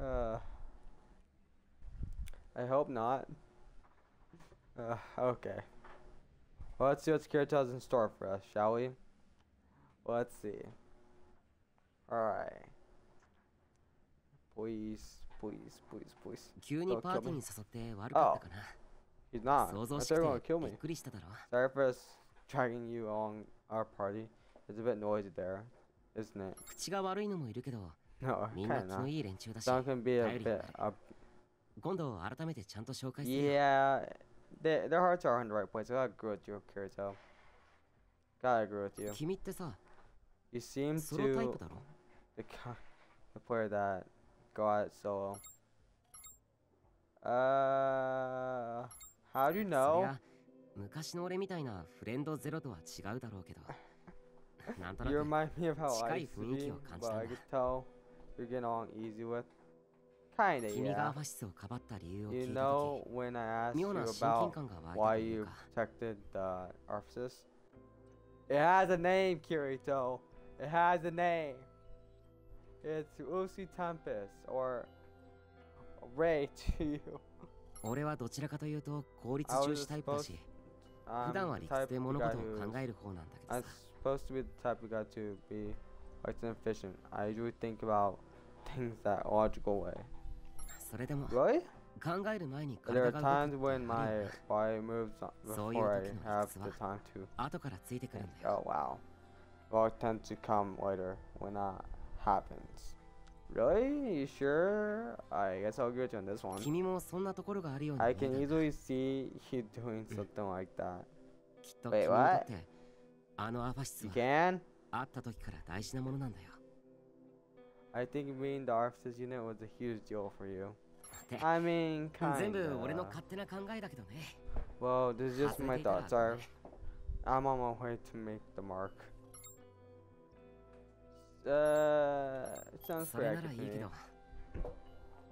Uh. I hope not. Uh, okay. Well, let's see what Secure has in store for us, shall we? Let's see. Alright. Please, please, please, please. Don't kill me. Oh. He's not. That's everyone kill me. Sorry for us dragging you along our party. It's a bit noisy there, isn't it? No, kind of not. Someone can be a bit, a 今度改めてちゃんと紹介するよ Yeah, they, their hearts are in the right place. I gotta agree with you, Kirito. Gotta agree with you. 君ってさ You seem ソロタイ to プだろ the, ki- the player that go at it solo. Uh, how do you そり know? ゃ昔の俺みたいなフレンドゼロとは違うだろうけどなんとな You く remind me of how 近 I い used to 雰囲 be, 気を感じ but たん I だ could tell you're getting on easy with. Kinda, yeah. You know when I asked you about why you protected the ArFA-sys? It has a name, Kirito. It has a name. It's Usi Tempest, or Ray to you. 俺はどちらかというと効率重視タイプだし、普段は理屈で物事を考える方なんだけどさ。I'm supposed to be the type of guy to be arts efficient. I usually think about things that logical way. Really? There are times when my body moves before I have the time to. Oh wow. Well, it tends to come later when that happens. Really? You sure? I guess I'll get you on this one. I can easily see you doing something like that. Wait, what? You can? I think being the ArFA-sys unit was a huge deal for you. I mean, kinda. Well, this is just my thoughts. Are I'm on my way to make the mark. Uh, it sounds correct to me.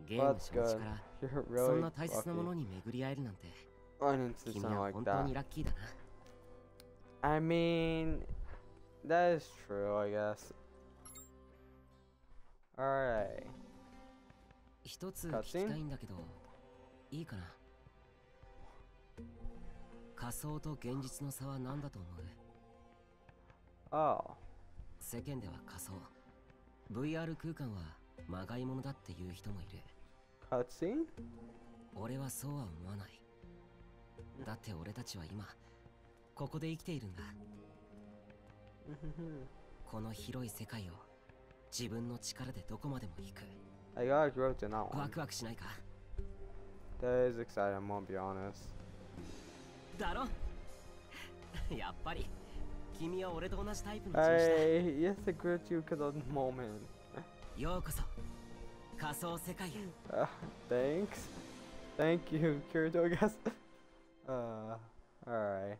Good. You're really. Run into something like that. I mean, that is true, I guess. Alright. 一つ聞きたいんだけどいいかな？仮想と現実の差は何だと思う？Oh. 世間では仮想。VR 空間はまがいものだっていう人もいる。Cutscene? 俺はそうは思わない。だって俺たちは今ここで生きているんだ。この広い世界を自分の力でどこまでも行く I got agree with you on that ワ one. クワクしないか That is exciting, I'm gonna be honest. だろやっぱり君は俺と同じタイプの人種 I yes, I with you because of the moment. だようこそ仮想世界へ Uh, thanks. Thank you, Kirito, I guess. Uh, alright.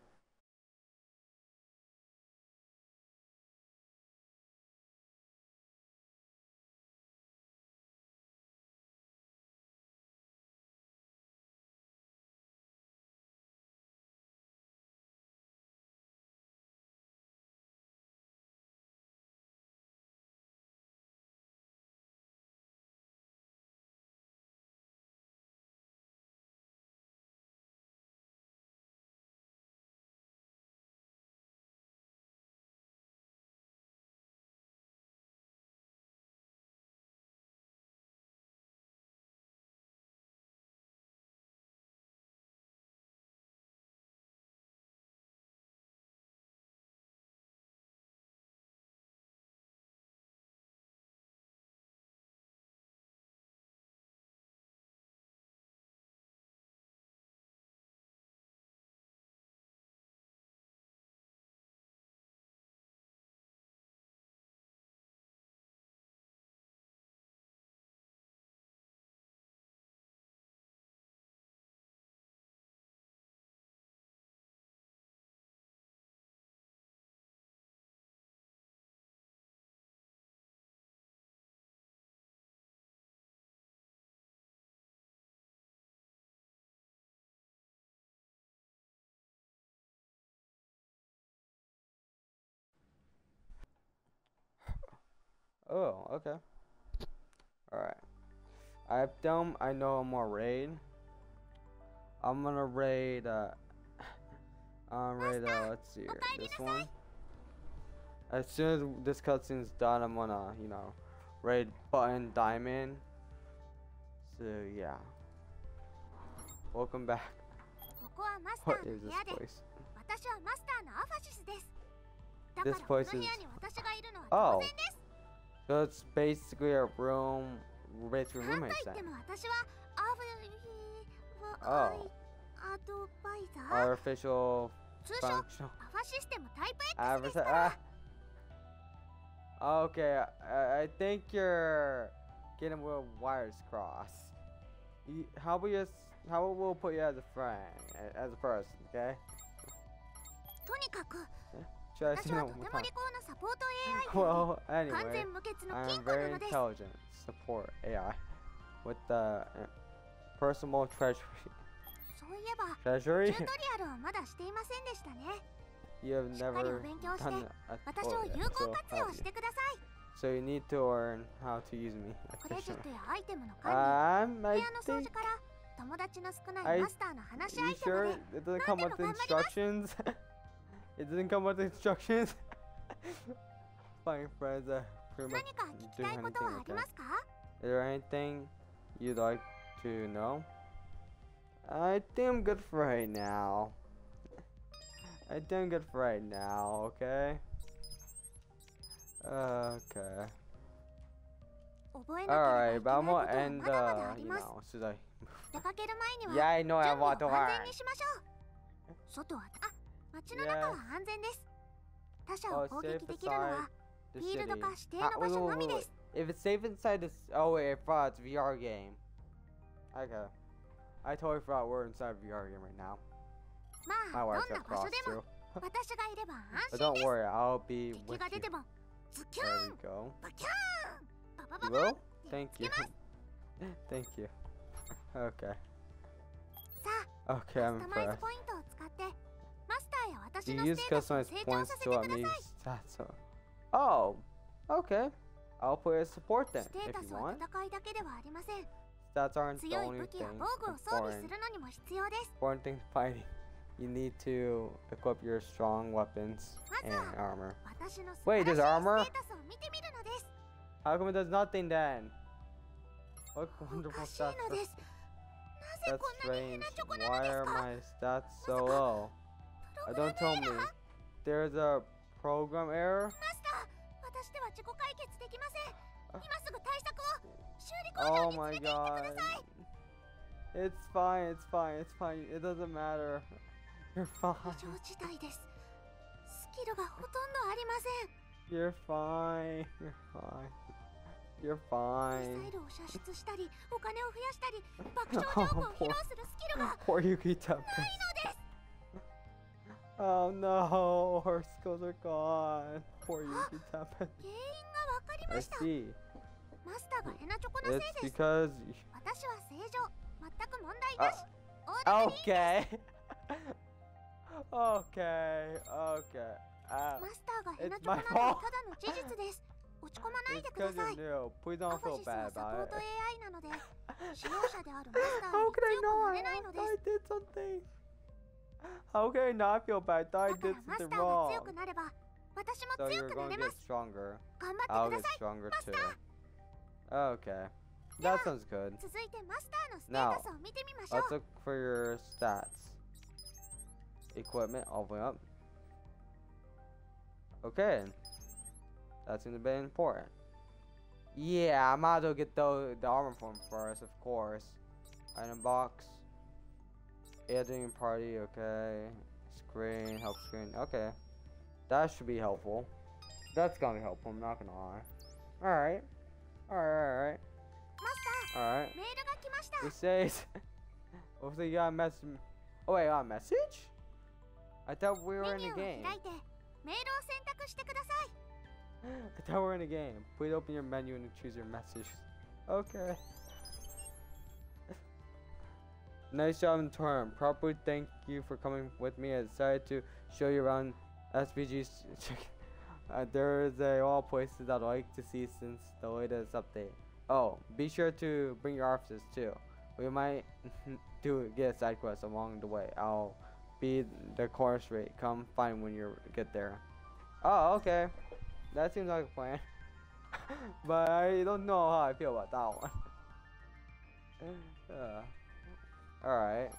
Oh, okay. Alright. I've done. I know I'm gonna raid. I'm gonna raid uh um raid uh let's see here. This one. As soon as this cutscene's done I'm gonna, you know, raid button diamond. So yeah. Welcome back. What is this place? This place is Oh. 当然です So it's basically a room, we're basically なんと roommates 言って then. も私はアブア Oh. アドバイザー Artificial 通称 functional アファシステムタイプ X ですか adversary. ら Ah. Okay, I, I think you're getting with wires crossed. You, how about you? How about we'll put you as a friend, a- as a person, okay? とにかく Should I say that one more time? Well, anyway, I'm very intelligent. Support AI with the uh, personal treasury. treasury? you have never done a tutorial yet, so, help you. so you need to learn how to use me. um, I think... Are you sure it doesn't come with instructions? It didn't come with instructions. Fine friends are pretty much doing anything with that. Is there anything you'd like to know? I think I'm good for right now. I think I'm good for right now, okay? Okay. Alright, but I'm gonna end, uh, you know, should I? yeah, I know I want to hide. 街の中は安全です他者を攻撃できるのはフィールドか指定の場所のみです oh, oh, If it's safe inside this... Oh wait, I forgot, it's VR game. Okay. I totally forgot we're inside a VR game right now. My wife got crossed too. but don't worry, I'll be with you. There we go. You will? Thank you. Thank you. Okay. Okay, I'm impressed you customize points to amuse Sato. Oh, okay. I'll play as support then, if you want. Stats aren't the only thing important. Important thing fighting. You need to equip your strong weapons and armor. Wait, there's armor? How come it does nothing then? What wonderful stats. That's strange. Why are my stats so low? Uh, don't tell me. There's a program error? Oh my god. It's fine, it's fine, it's fine. It doesn't matter. You're fine. You're fine. You're fine. You're fine. oh, poor, poor Yukita. Oh no, her skills are gone. Poor Yuki Tappen. I see. It's because... Uh, okay. okay, okay. Uh, it's my fault. because you're new. Please don't feel bad about it. How could I know I, I did something? How can I not feel bad? I thought I did something wrong. So you're going to get stronger. I'll get stronger too. Okay. That sounds good. Now, let's look for your stats. Equipment, all the way up. Okay. That's going to be important. Yeah, I might as well get the, the armor form first, of course. Item box editing party, okay. Screen, help screen, okay. That should be helpful. That's gonna be helpful, I'm not gonna lie. Alright. Alright, alright. Alright. It says... Oh, Hopefully you got a message... Oh wait, got a message? I thought we were in the game. I thought we were in a game. Please open your menu and choose your message. Okay nice job in turn. Properly thank you for coming with me. I decided to show you around SVG's. Uh, there is a all places I'd like to see since the latest update. Oh, be sure to bring your ArFA-sys too. We might do get a side quest along the way. I'll be the course rate. Come find when you get there. Oh, okay. That seems like a plan. but I don't know how I feel about that one. uh, Alright.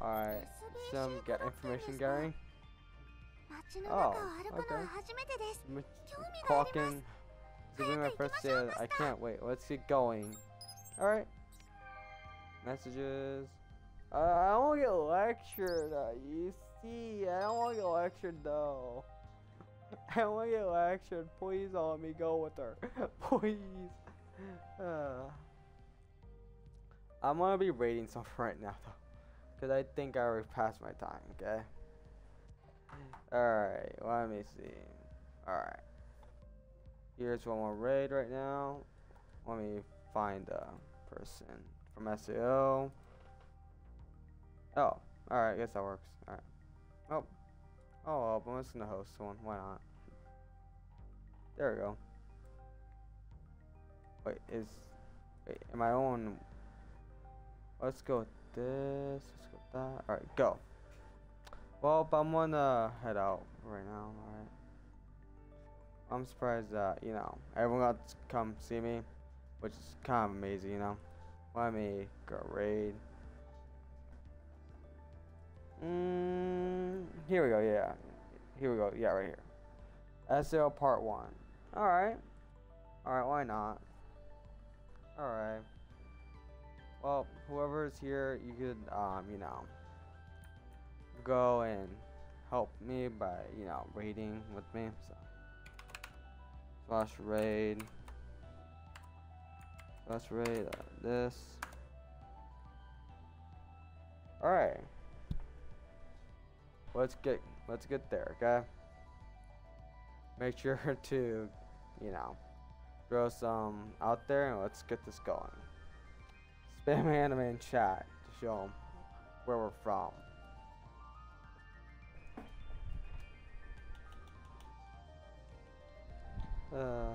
Alright. Some get information, Gary. Oh, okay. This will be my first day. I can't wait. Let's get going. Alright. Messages. Uh, I don't want to get lectured. Uh, you see, I don't want to get lectured though. I don't want to get lectured. Please don't let me go with her. Please. Uh. I'm gonna be rating stuff right now though. Because I think I already passed my time, okay? Alright, let me see. Alright. Here's one more raid right now. Let me find a person from SAO. Oh, alright, I guess that works. Alright. Oh. Oh, well, I'm just gonna host one. Why not? There we go. Wait, is. Wait, am I on. Let's go with this. Let's go with that. Alright, go. Well, I'm gonna head out right now, alright? I'm surprised that, you know, everyone got to come see me, which is kind of amazing, you know? Let me go raid. Mm, here we go, yeah. Here we go, yeah, right here. SL Part 1. Alright. Alright, why not? Alright. Well, whoever's here, you could, um, you know, go and help me by, you know, raiding with me. So slash raid slash raid uh, this. All right. Let's get let's get there, okay? Make sure to, you know, throw some out there and let's get this going. Spam anime in chat to show 'em where we're from. Uh